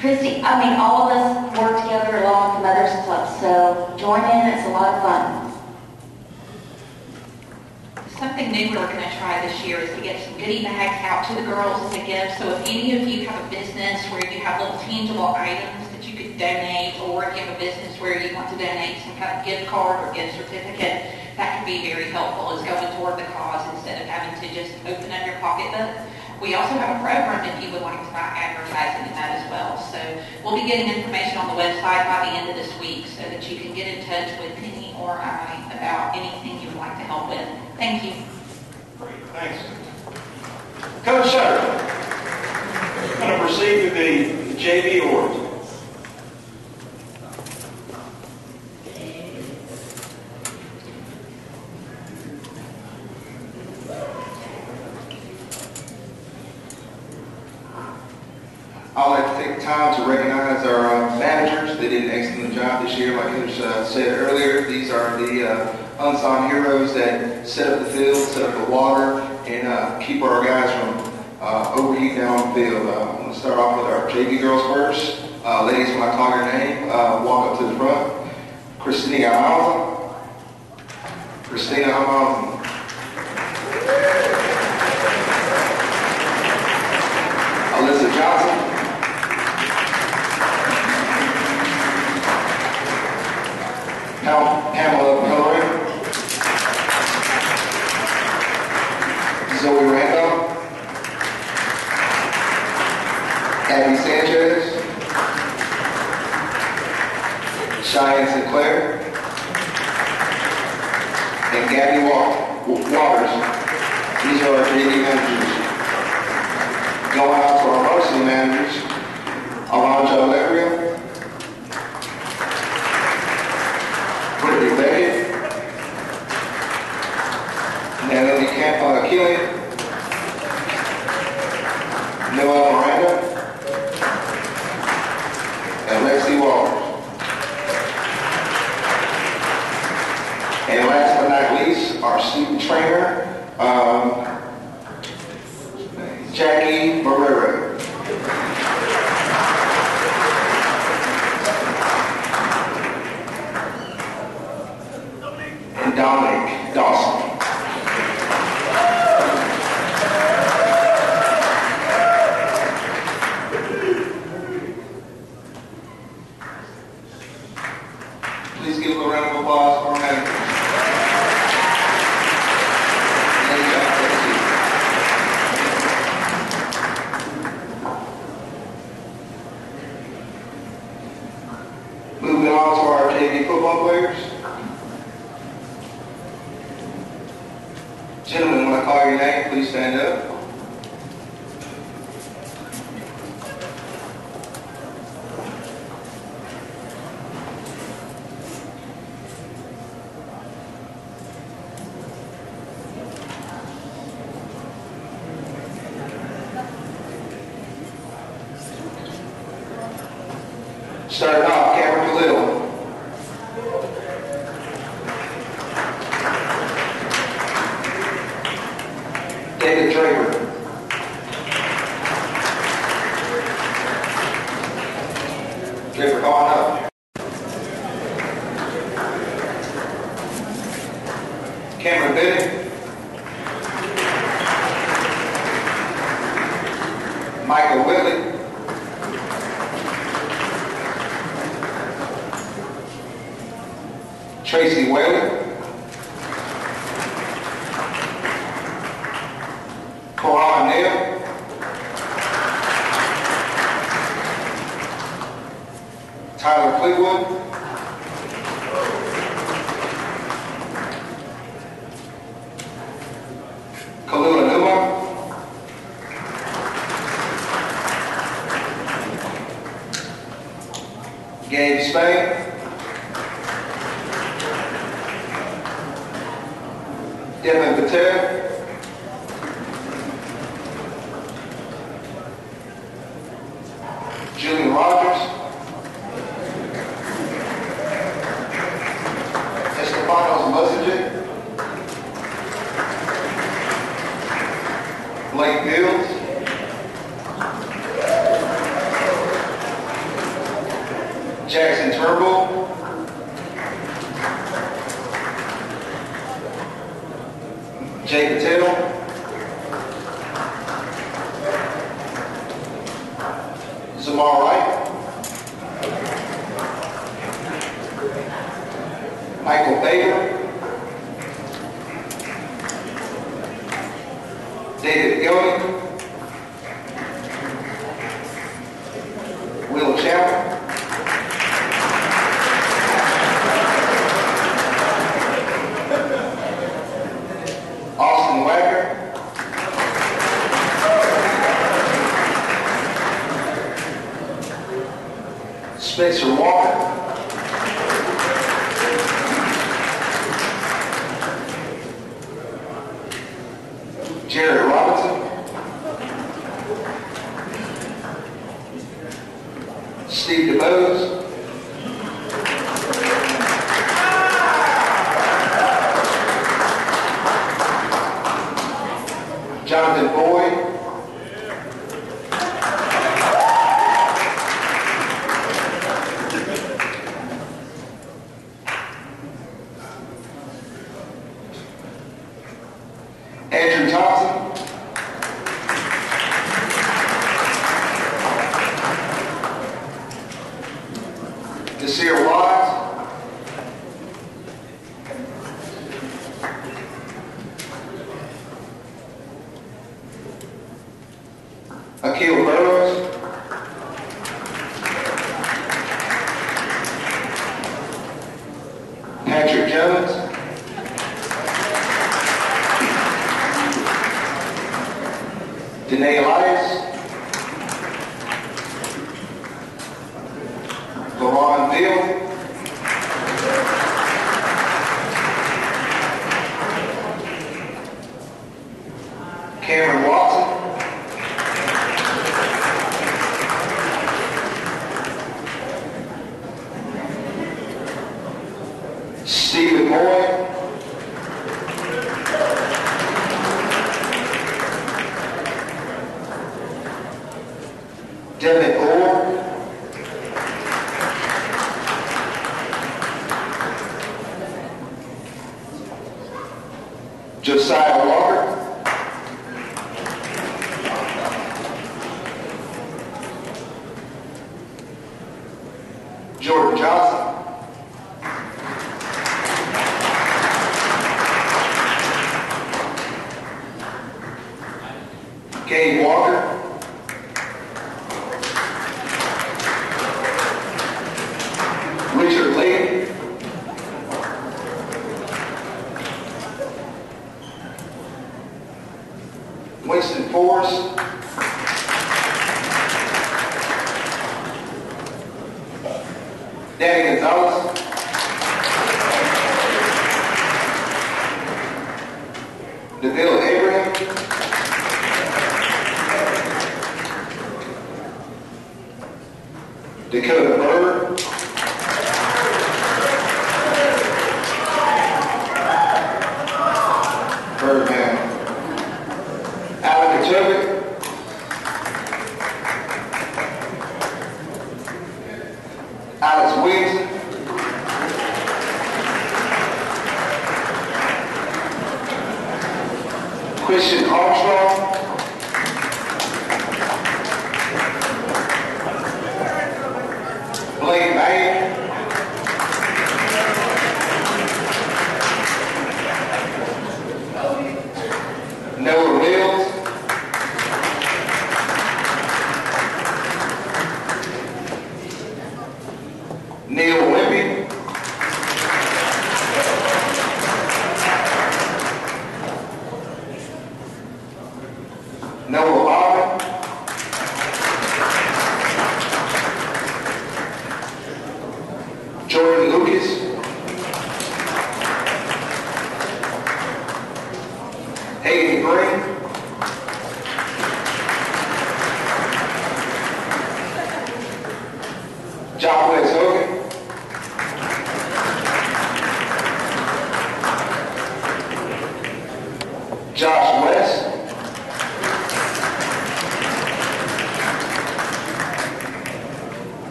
Christy, I mean, all of us work together along with the Mothers Club, so join in. It's a lot of fun. Something new we're going to try this year is to get some goodie bags out to the girls as a gift. So if any of you have a business where you have little tangible items that you could donate, or if you have a business where you want to donate some kind of gift card or gift certificate, that can be very helpful as going toward the cause instead of having to just open up your pocketbook. We also have a program if you would like to buy advertising in that as well. So we'll be getting information on the website by the end of this week so that you can get in touch with Penny or I about anything you would like to help with. Thank you. Great, thanks. Coach Sutter, I'm going to proceed with the JV awards. I'd like to take time to recognize our uh, managers. They did an excellent job this year. Like Coach uh, said earlier, these are the uh, unsung heroes that set up the field, set up the water, and uh, keep our guys from uh, overheating down the field. Uh, I'm going to start off with our JV girls first. Uh, ladies, when I call your name, uh, walk up to the front. Christina Hamilton. Christina Hamilton. Alyssa Johnson. Pam- Pamela Zoe Randall. Abby Sanchez. Cheyenne Sinclair. And Gabby Wa- Waters. These are our JV managers. Going out to our varsity managers, Alonzo Oleria, Brittany Beckett, Natalie Camp, uh, Noel Miranda, and Lexi Walters. And last but not least, our student trainer, um,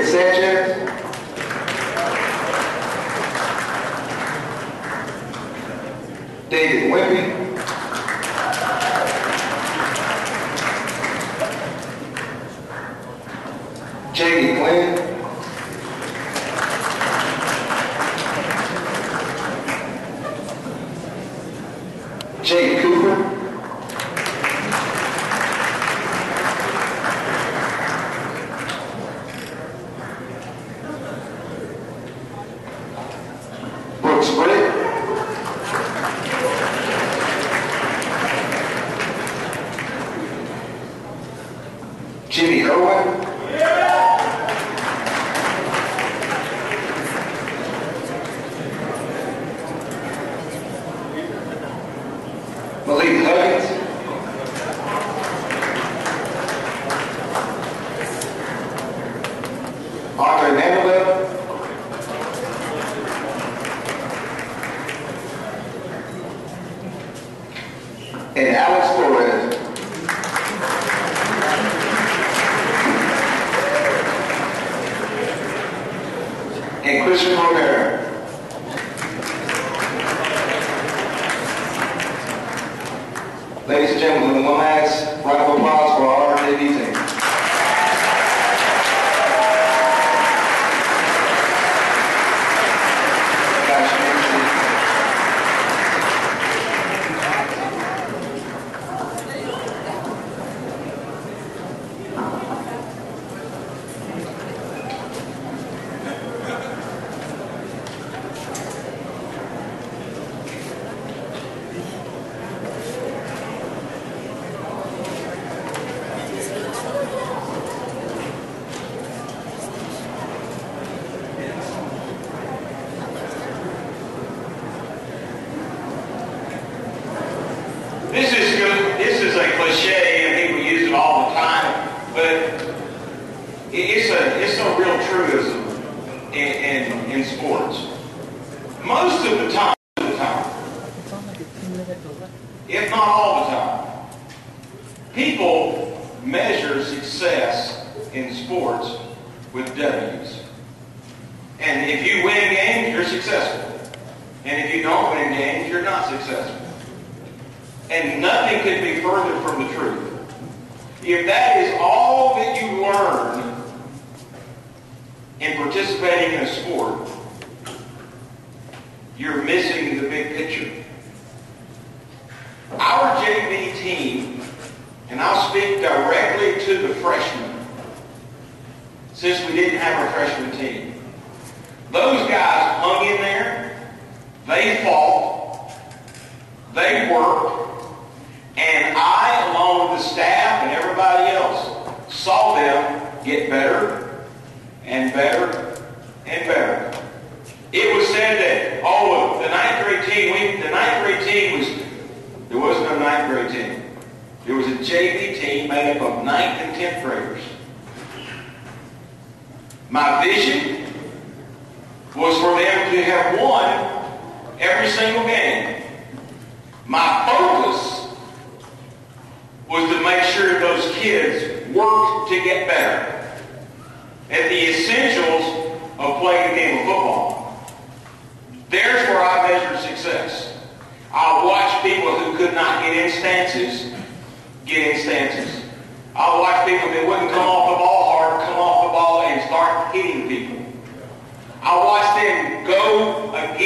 Fred Sanchez. David Wimpy.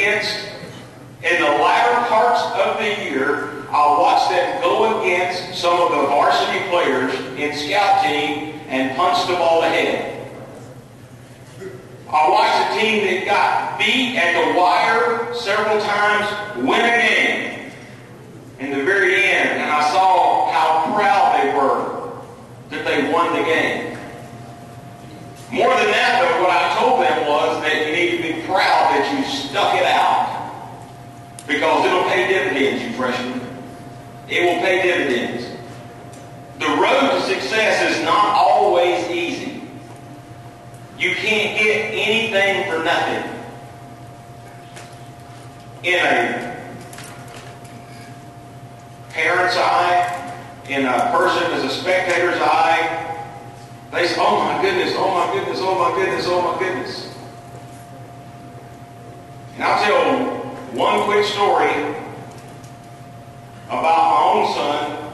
Against, in the latter parts of the year, I watched them go against some of the varsity players in scout team and punch the ball ahead. I watched a team that got beat at the wire several times win a game in the very end, and I saw how proud they were that they won the game. More than that, though, what I told them was that you need proud that you stuck it out because it'll pay dividends, you freshmen. It will pay dividends. The road to success is not always easy. You can't get anything for nothing. In a parent's eye, in a person as a spectator's eye, they say, oh my goodness, oh my goodness, oh my goodness, oh my goodness. And I'll tell one quick story about my own son,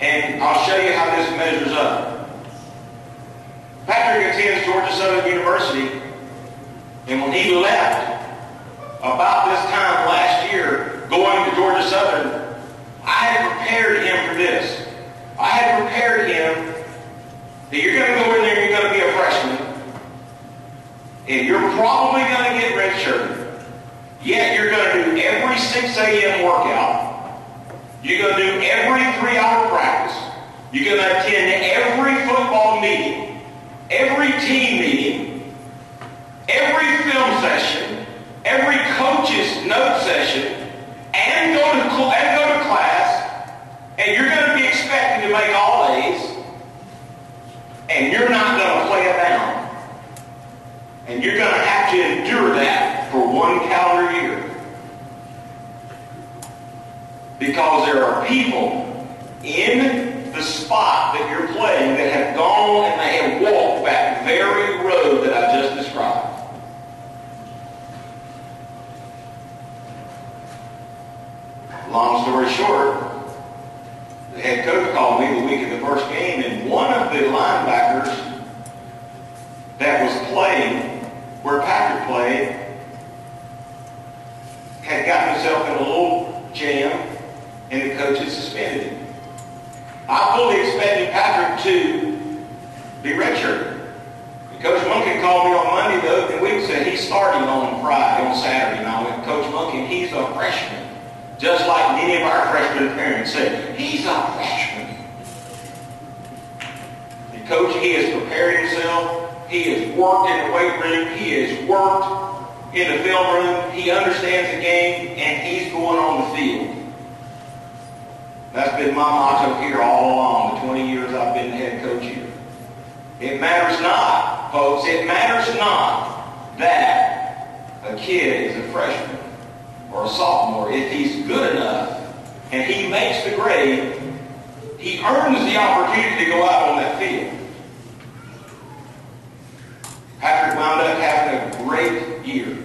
and I'll show you how this measures up. Patrick attends Georgia Southern University, and when he left about this time last year, going to Georgia Southern, I had prepared him for this. I had prepared him that you're going to go in there and you're going to be a freshman, and you're probably going to get redshirted. Yet you're going to do every 6 a.m. workout. You're going to do every three-hour practice. You're going to attend every football meeting, every team meeting, every film session, every coach's note session, and go to cl- and go to class, and you're going to be expected to make all A's, and you're not going to play it down. And you're going to have to endure that for one calendar year. Because there are people in the spot that you're playing that have gone and they have walked that very road that I just described. Long story short, the head coach called me the week of the first game, and one of the linebackers that was playing where Patrick played had gotten himself in a little jam, and the coach had suspended him. I fully expected Patrick to be redshirted. Coach Monken called me on Monday the opening week and said he's starting on Friday, on Saturday. And I went, Coach Monken, he's a freshman. Just like many of our freshman parents said, he's a freshman. And coach, he has prepared himself. He has worked in the weight room. He has worked in the film room. He understands the game, and he's going on the field. That's been my motto here all along, the 20 years I've been head coach here. It matters not, folks, it matters not that a kid is a freshman or a sophomore. If he's good enough and he makes the grade, he earns the opportunity to go out on that field. Patrick wound up having a great year.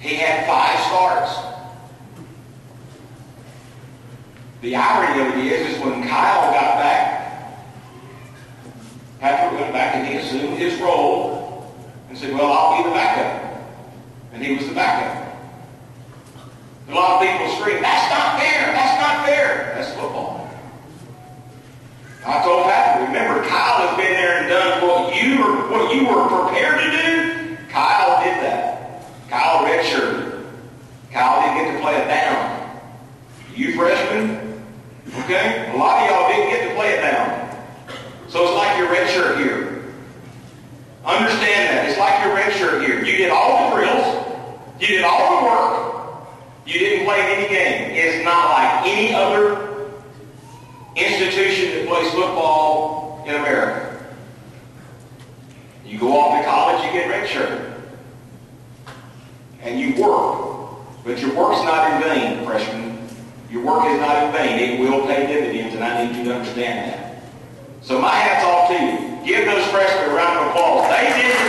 He had five starts. The irony of it is, is when Kyle got back, Patrick went back and he assumed his role and said, well, I'll be the backup. And he was the backup. A lot of people scream, that's not fair, that's not fair. That's football. I told Patrick, remember, Kyle has been there and done what you were, what you were prepared to do. Kyle did that. Kyle redshirted. Kyle didn't get to play a down. You freshmen, you work. But your work's not in vain, freshman. Your work is not in vain. It will pay dividends, and I need you to understand that. So my hat's off to you. Give those freshmen a round of applause. They did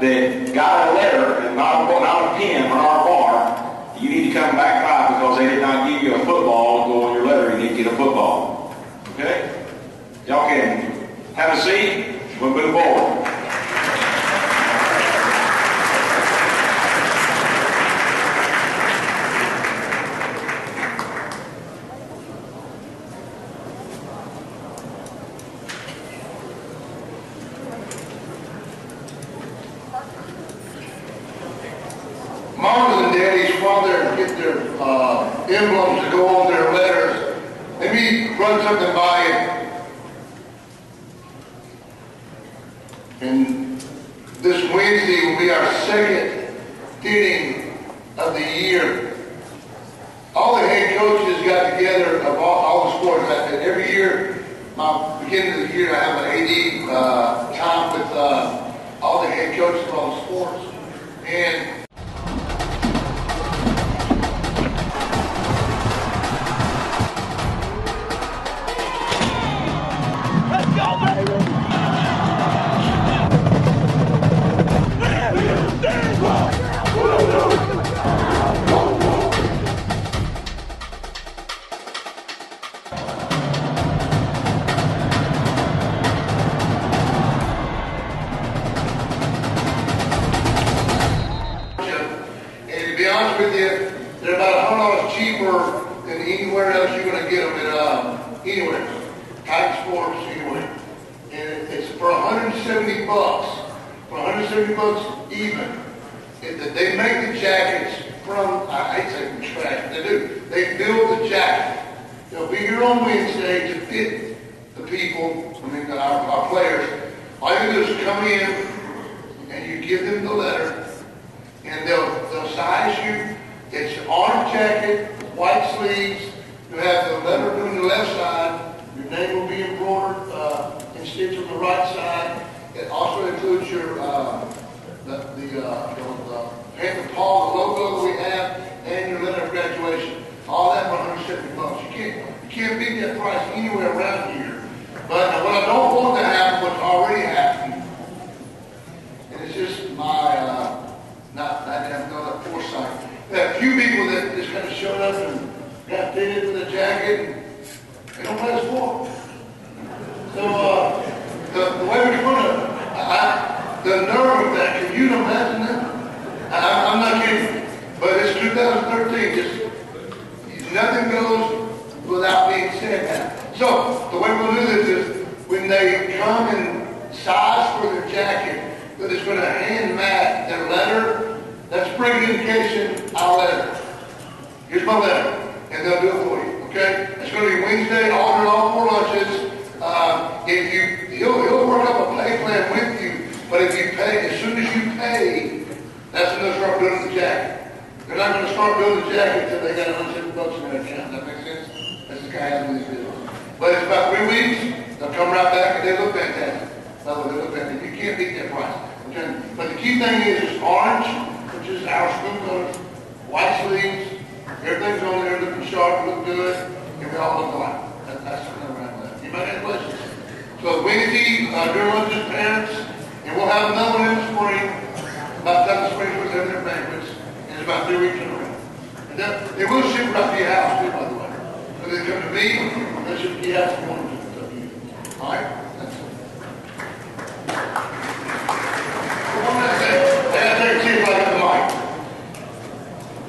that got a letter and not, not a pen on our bar. you need to come back by because they did not give you a football to go on your letter. You need to get a football. Okay? Y'all can have a seat. We'll move forward.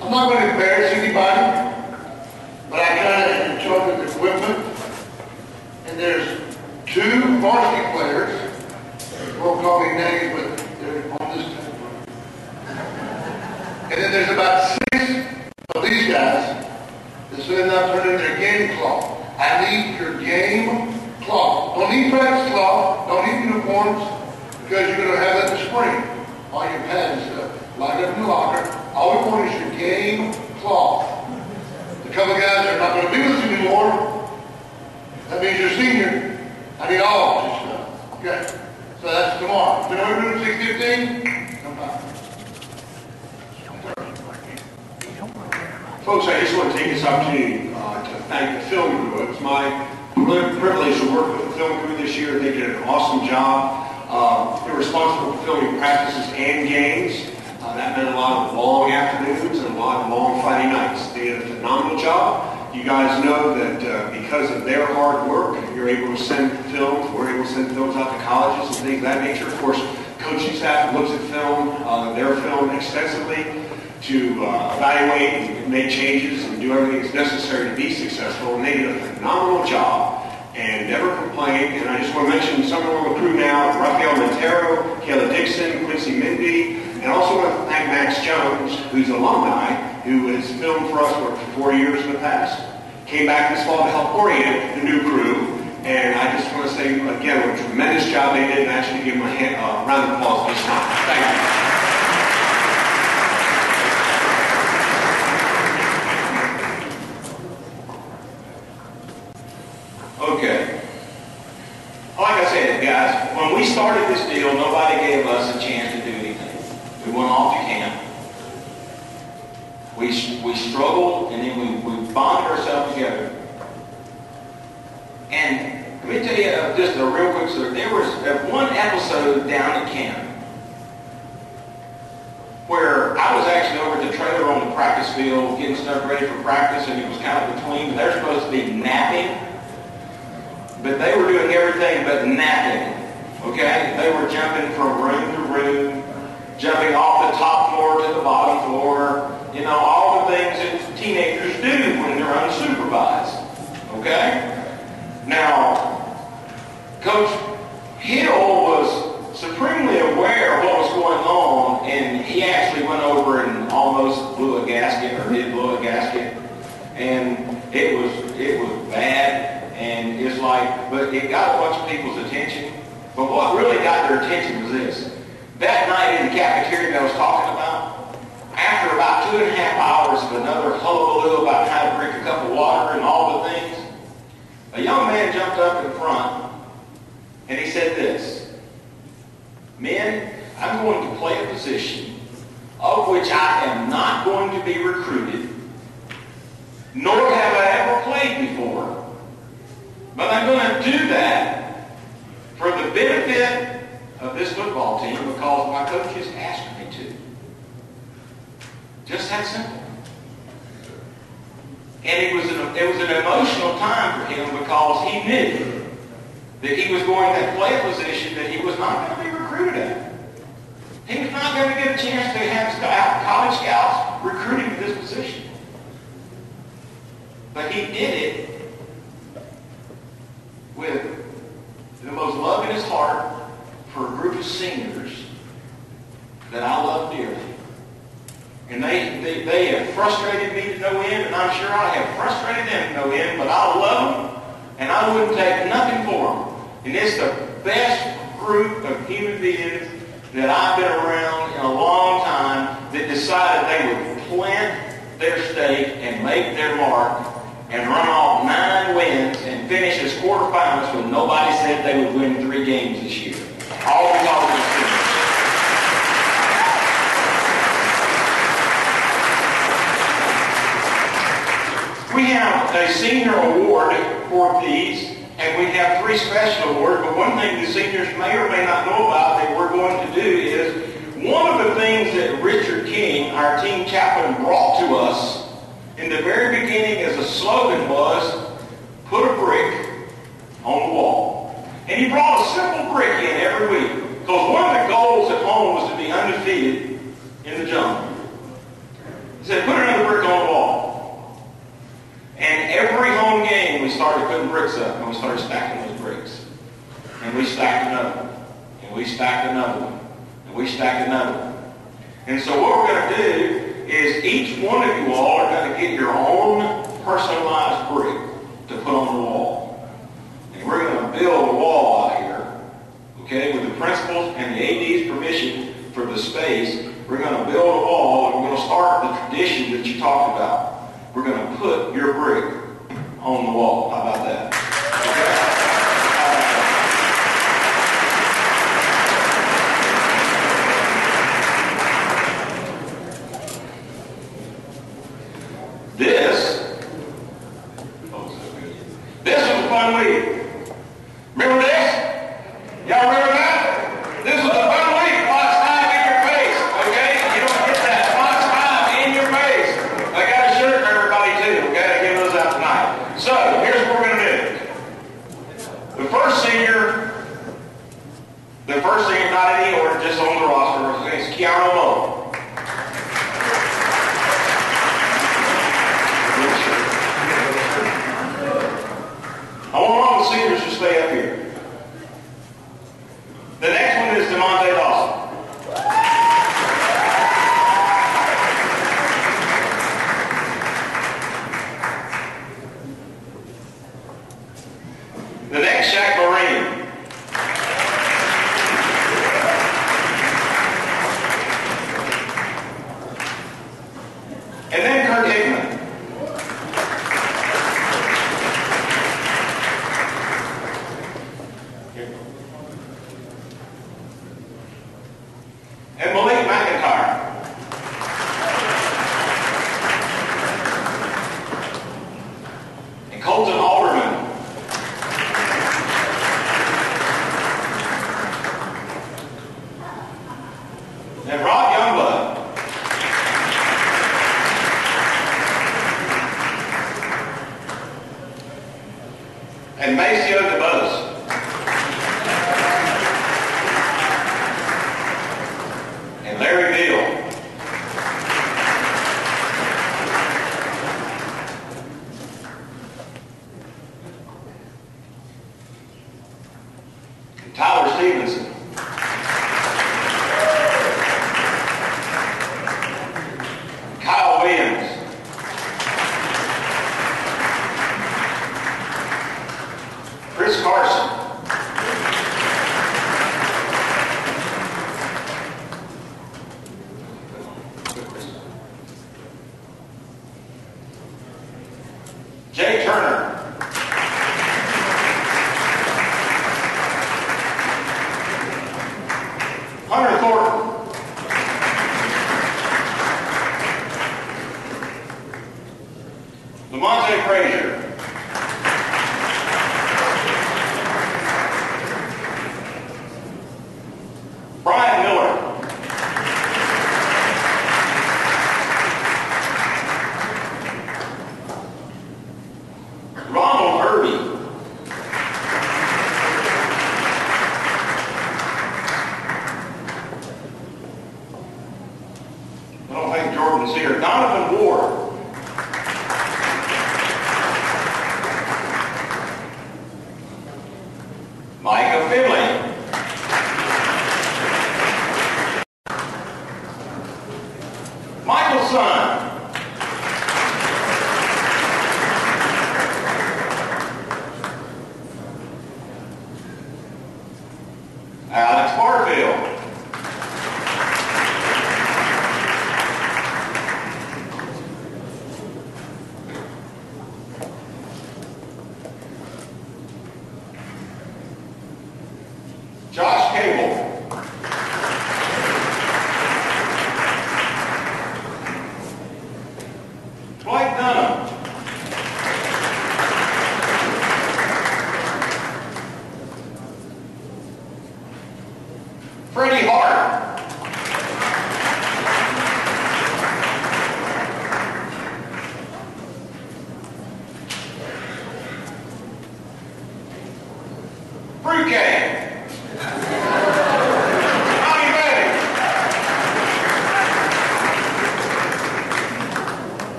I'm not going to embarrass anybody, but I kind of enjoy the equipment, and there's two varsity players, won't call me names, but they're on this team. And then there's about six of these guys that said not turn in their game clock. I need your game clock. Don't need practice clock, don't need uniforms, because you're going to have that in the spring. All your pads stuff, lined up in the locker, all we want is your game cloth. The couple guys are not going to be with you anymore. That means you're senior. I need all of this stuff. Okay. So that's tomorrow. You know what we're doing at 615? Come back. Folks, I just want to take this opportunity uh, to thank the film crew. It's my privilege to work with the film crew this year. They did an awesome job. Uh, they're responsible for filming practices and games. And that meant a lot of long afternoons and a lot of long Friday nights. They did a phenomenal job. You guys know that uh, because of their hard work, you're able to send films. We're able to send films out to colleges and things of that nature. Of course, coaching staff looks at film, uh, their film extensively to uh, evaluate and make changes and do everything that's necessary to be successful. And they did a phenomenal job and never complained. And I just want to mention some of the crew now, Rafael Montero, Kayla Dixon, Quincy Mindy, and also want to thank Max Jones, who's an alumni, who has filmed for us for four years in the past. Came back this fall to help orient the new crew. And I just want to say, again, what a tremendous job they did, and actually give them a hand, uh, round of applause this time. Thank you. Okay. Like I said, guys, when we started this deal, nobody gave us a chance to do anything. We went off to camp. We and then we, we bonded ourselves together. And let me tell you uh, just a real quick story. There was uh, one episode down at camp where I was actually over at the trailer on the practice field getting stuff ready for practice, and it was kind of between. They're supposed to be napping but they were doing everything but napping. Okay? They were jumping from room to room, jumping off the top floor to the bottom floor. You know, all the things that teenagers do when they're unsupervised. Okay? Now, Coach Hill was supremely aware of what was going on, and he actually went over and almost blew a gasket, or did blow a gasket, and it was it was bad. And it's like, but it got a bunch of people's attention. But what really got their attention was this. That night in the cafeteria that I was talking about, after about two and a half hours of another hullabaloo about how to drink a cup of water and all the things, a young man jumped up in front and he said this, Men, I'm going to play a position of which I am not going to be recruited, nor have I ever played before. But I'm going to do that for the benefit of this football team because my coaches asked me. Just that simple. And it was an, it was an emotional time for him because he knew that he was going to play a position that he was not going to be recruited at. He was not going to get a chance to have college scouts recruiting for this position. But he did it with the most love in his heart for a group of seniors that I love dearly. And they, they, they have frustrated me to no end, and I'm sure I have frustrated them to no end, but I love them, and I wouldn't take nothing for them. And it's the best group of human beings that I've been around in a long time that decided they would plant their stake and make their mark and run off nine wins and finish as quarterfinalists when nobody said they would win three games this year. All because of We have a senior award for these, and we have three special awards, but one thing the seniors may or may not know about that we're going to do is one of the things that Richard King, our team chaplain, brought to us in the very beginning as a slogan was, put a brick on the wall. And he brought a simple brick in every week. Because one of the goals at home was to be undefeated in the jungle. He said, put another brick on the wall. And every home game we started putting bricks up and we started stacking those bricks. And we stacked another one. And we stacked another one. And we stacked another one. And so what we're going to do is each one of you all are going to get your own personalized brick to put on the wall. And we're going to build a wall out here, okay, with the principals and the AD's permission for the space. We're going to build a wall, and we're going to start the tradition that you talked about. We're going to put your brick on the wall. How about that? Remember that? Oh, this was a fun week.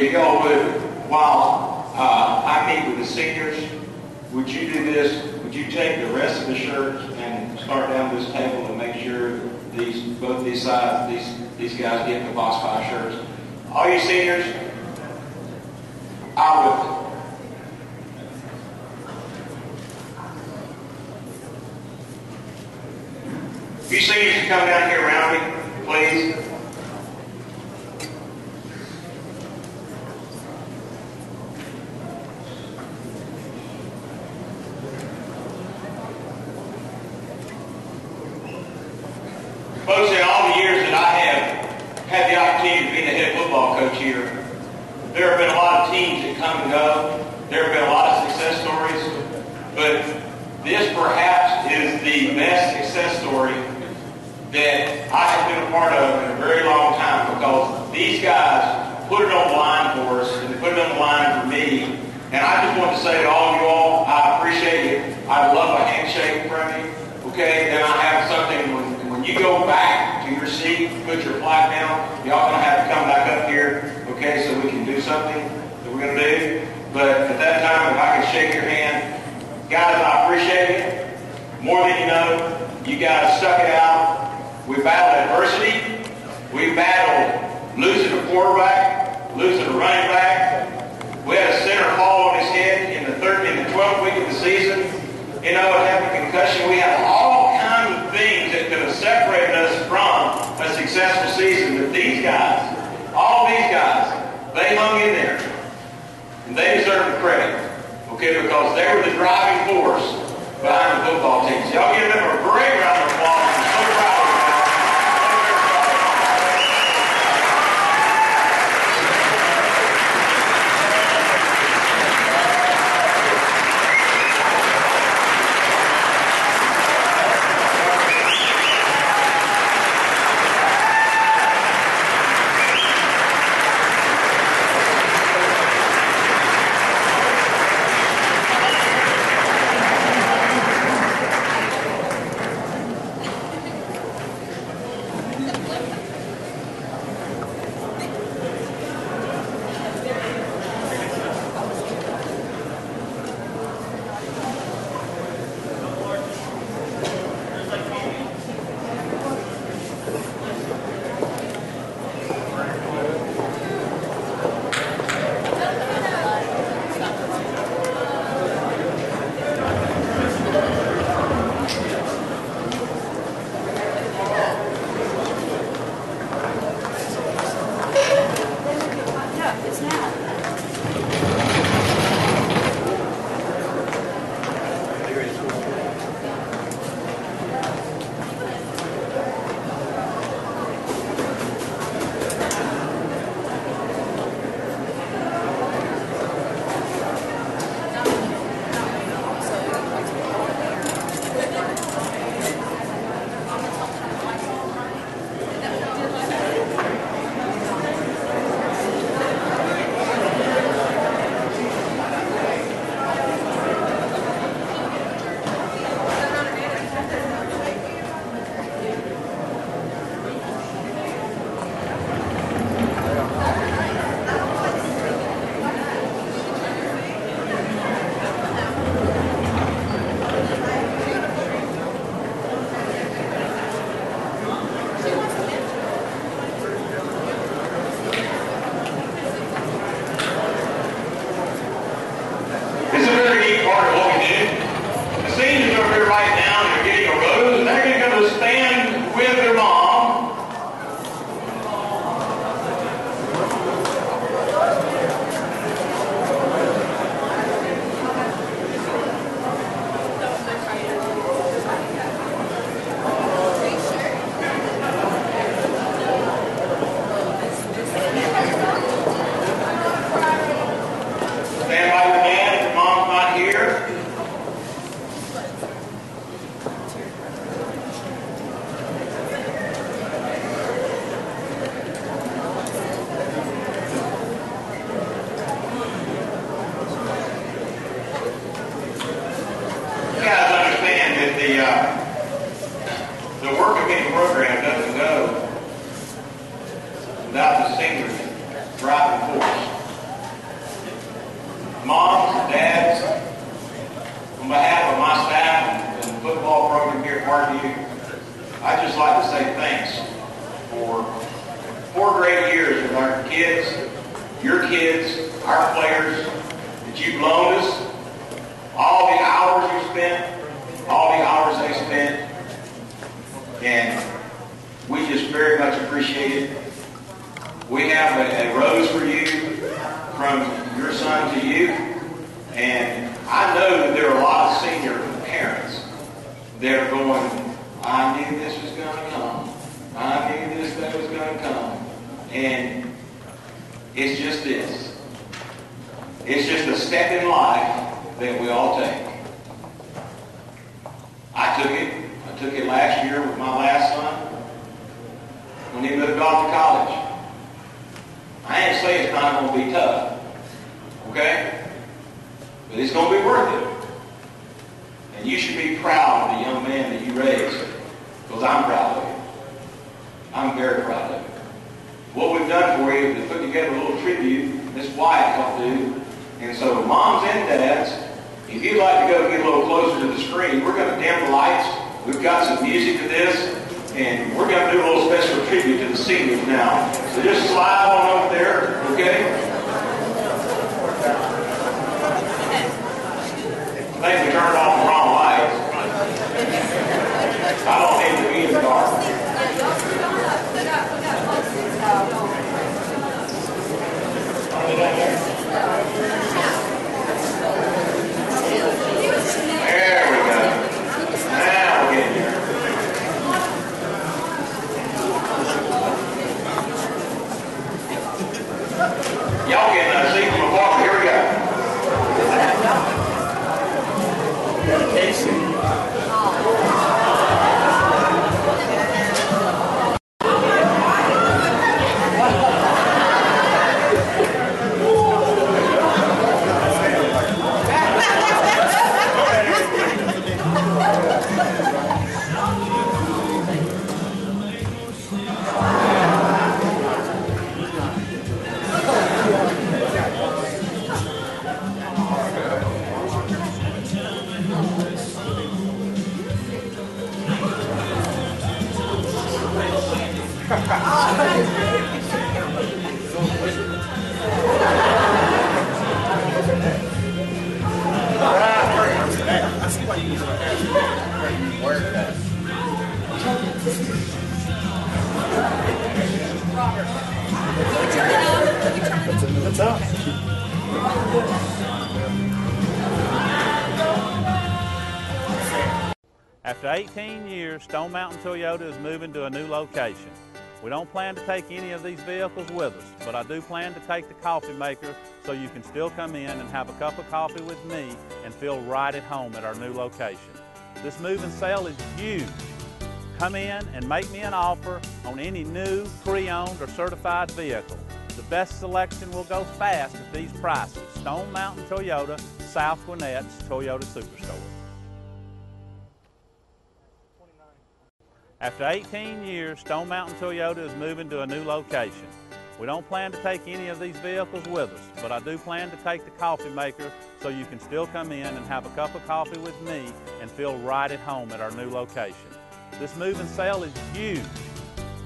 If y'all would, while uh, I meet with the seniors, would you do this? Would you take the rest of the shirts and start down this table and make sure these, both these sides, these, these guys get the box five shirts? All you seniors, I would, you seniors can come down here around me, please. Folks, in all the years that I have had the opportunity to be the head football coach here, there have been a lot of teams that come and go. There have been a lot of success stories, but this perhaps is the best success story that I have been a part of in a very long time because these guys put it on the line for us and they put it on the line for me. And I just want to say to all of you all, I appreciate it. I love a handshake from you. Okay, then I have something when, when you go back to your seat, put your flag down, y'all gonna have to come back up here, okay, so we can do something that we're gonna do. But at that time, if I can shake your hand, guys, I appreciate it. More than you know, you guys stuck it out. We battled adversity. We battled losing a quarterback, losing a running back. We had a center fall on his head in the third, in the 12th week of the season. You know, it had a concussion. We had all kinds of things that could have separated us from a successful season. But these guys, all these guys, they hung in there. And they deserve the credit, Okay, because they were the driving force behind the football team. So y'all give them a great round of applause. Stone Mountain Toyota is moving to a new location. We don't plan to take any of these vehicles with us, but I do plan to take the coffee maker so you can still come in and have a cup of coffee with me and feel right at home at our new location. This move and sale is huge. Come in and make me an offer on any new, pre-owned, or certified vehicle. The best selection will go fast at these prices. Stone Mountain Toyota, South Gwinnett's Toyota Superstore. After 18 years, Stone Mountain Toyota is moving to a new location. We don't plan to take any of these vehicles with us, but I do plan to take the coffee maker so you can still come in and have a cup of coffee with me and feel right at home at our new location. This move and sale is huge.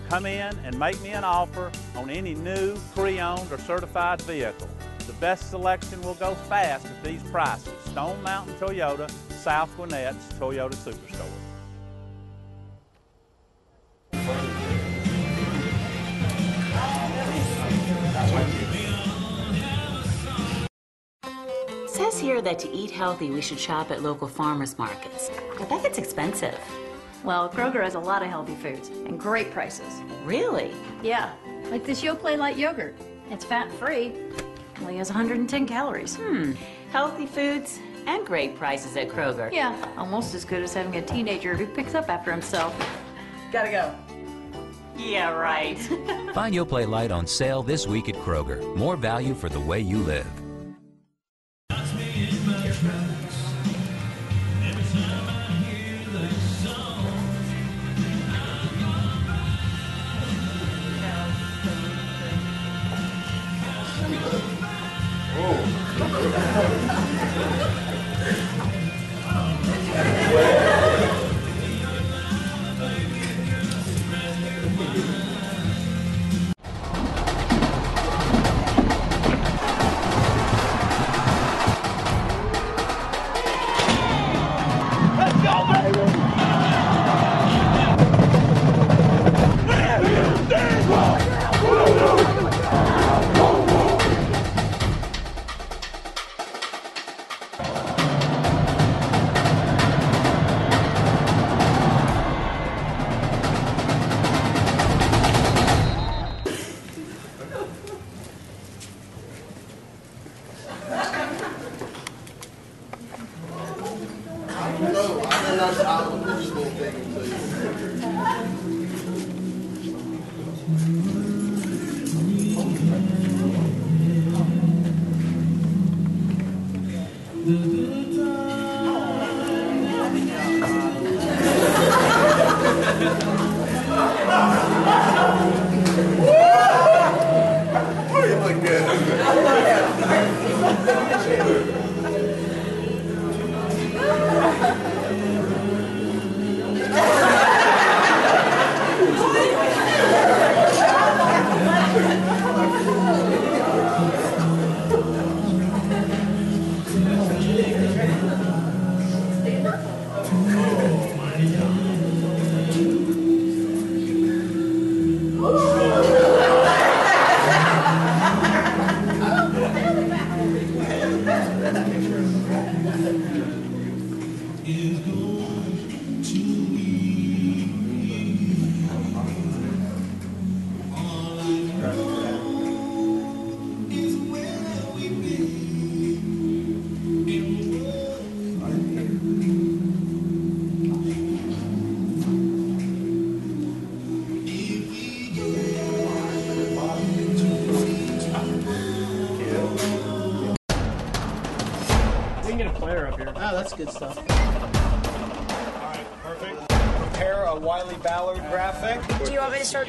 Come in and make me an offer on any new, pre-owned, or certified vehicle. The best selection will go fast at these prices. Stone Mountain Toyota, South Gwinnett's Toyota Superstore. That to eat healthy, we should shop at local farmers markets. I bet it's expensive. Well, Kroger has a lot of healthy foods and great prices. Really? Yeah, like this Yoplait Light yogurt. It's fat-free, only has 110 calories. Hmm. Healthy foods and great prices at Kroger. Yeah, almost as good as having a teenager who picks up after himself. Gotta go. Yeah, right. Find Yoplait Light on sale this week at Kroger. More value for the way you live.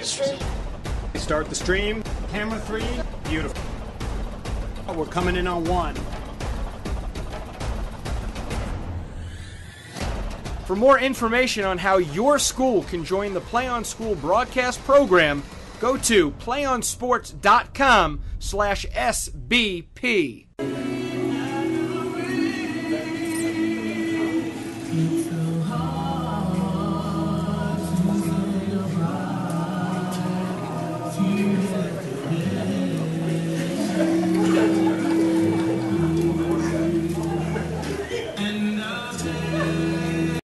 Stream? Start the stream. Camera three. Beautiful. Oh, We're coming in on one. For more information on how your school can join the PlayOn School broadcast program, go to playonsports.com slash SBP.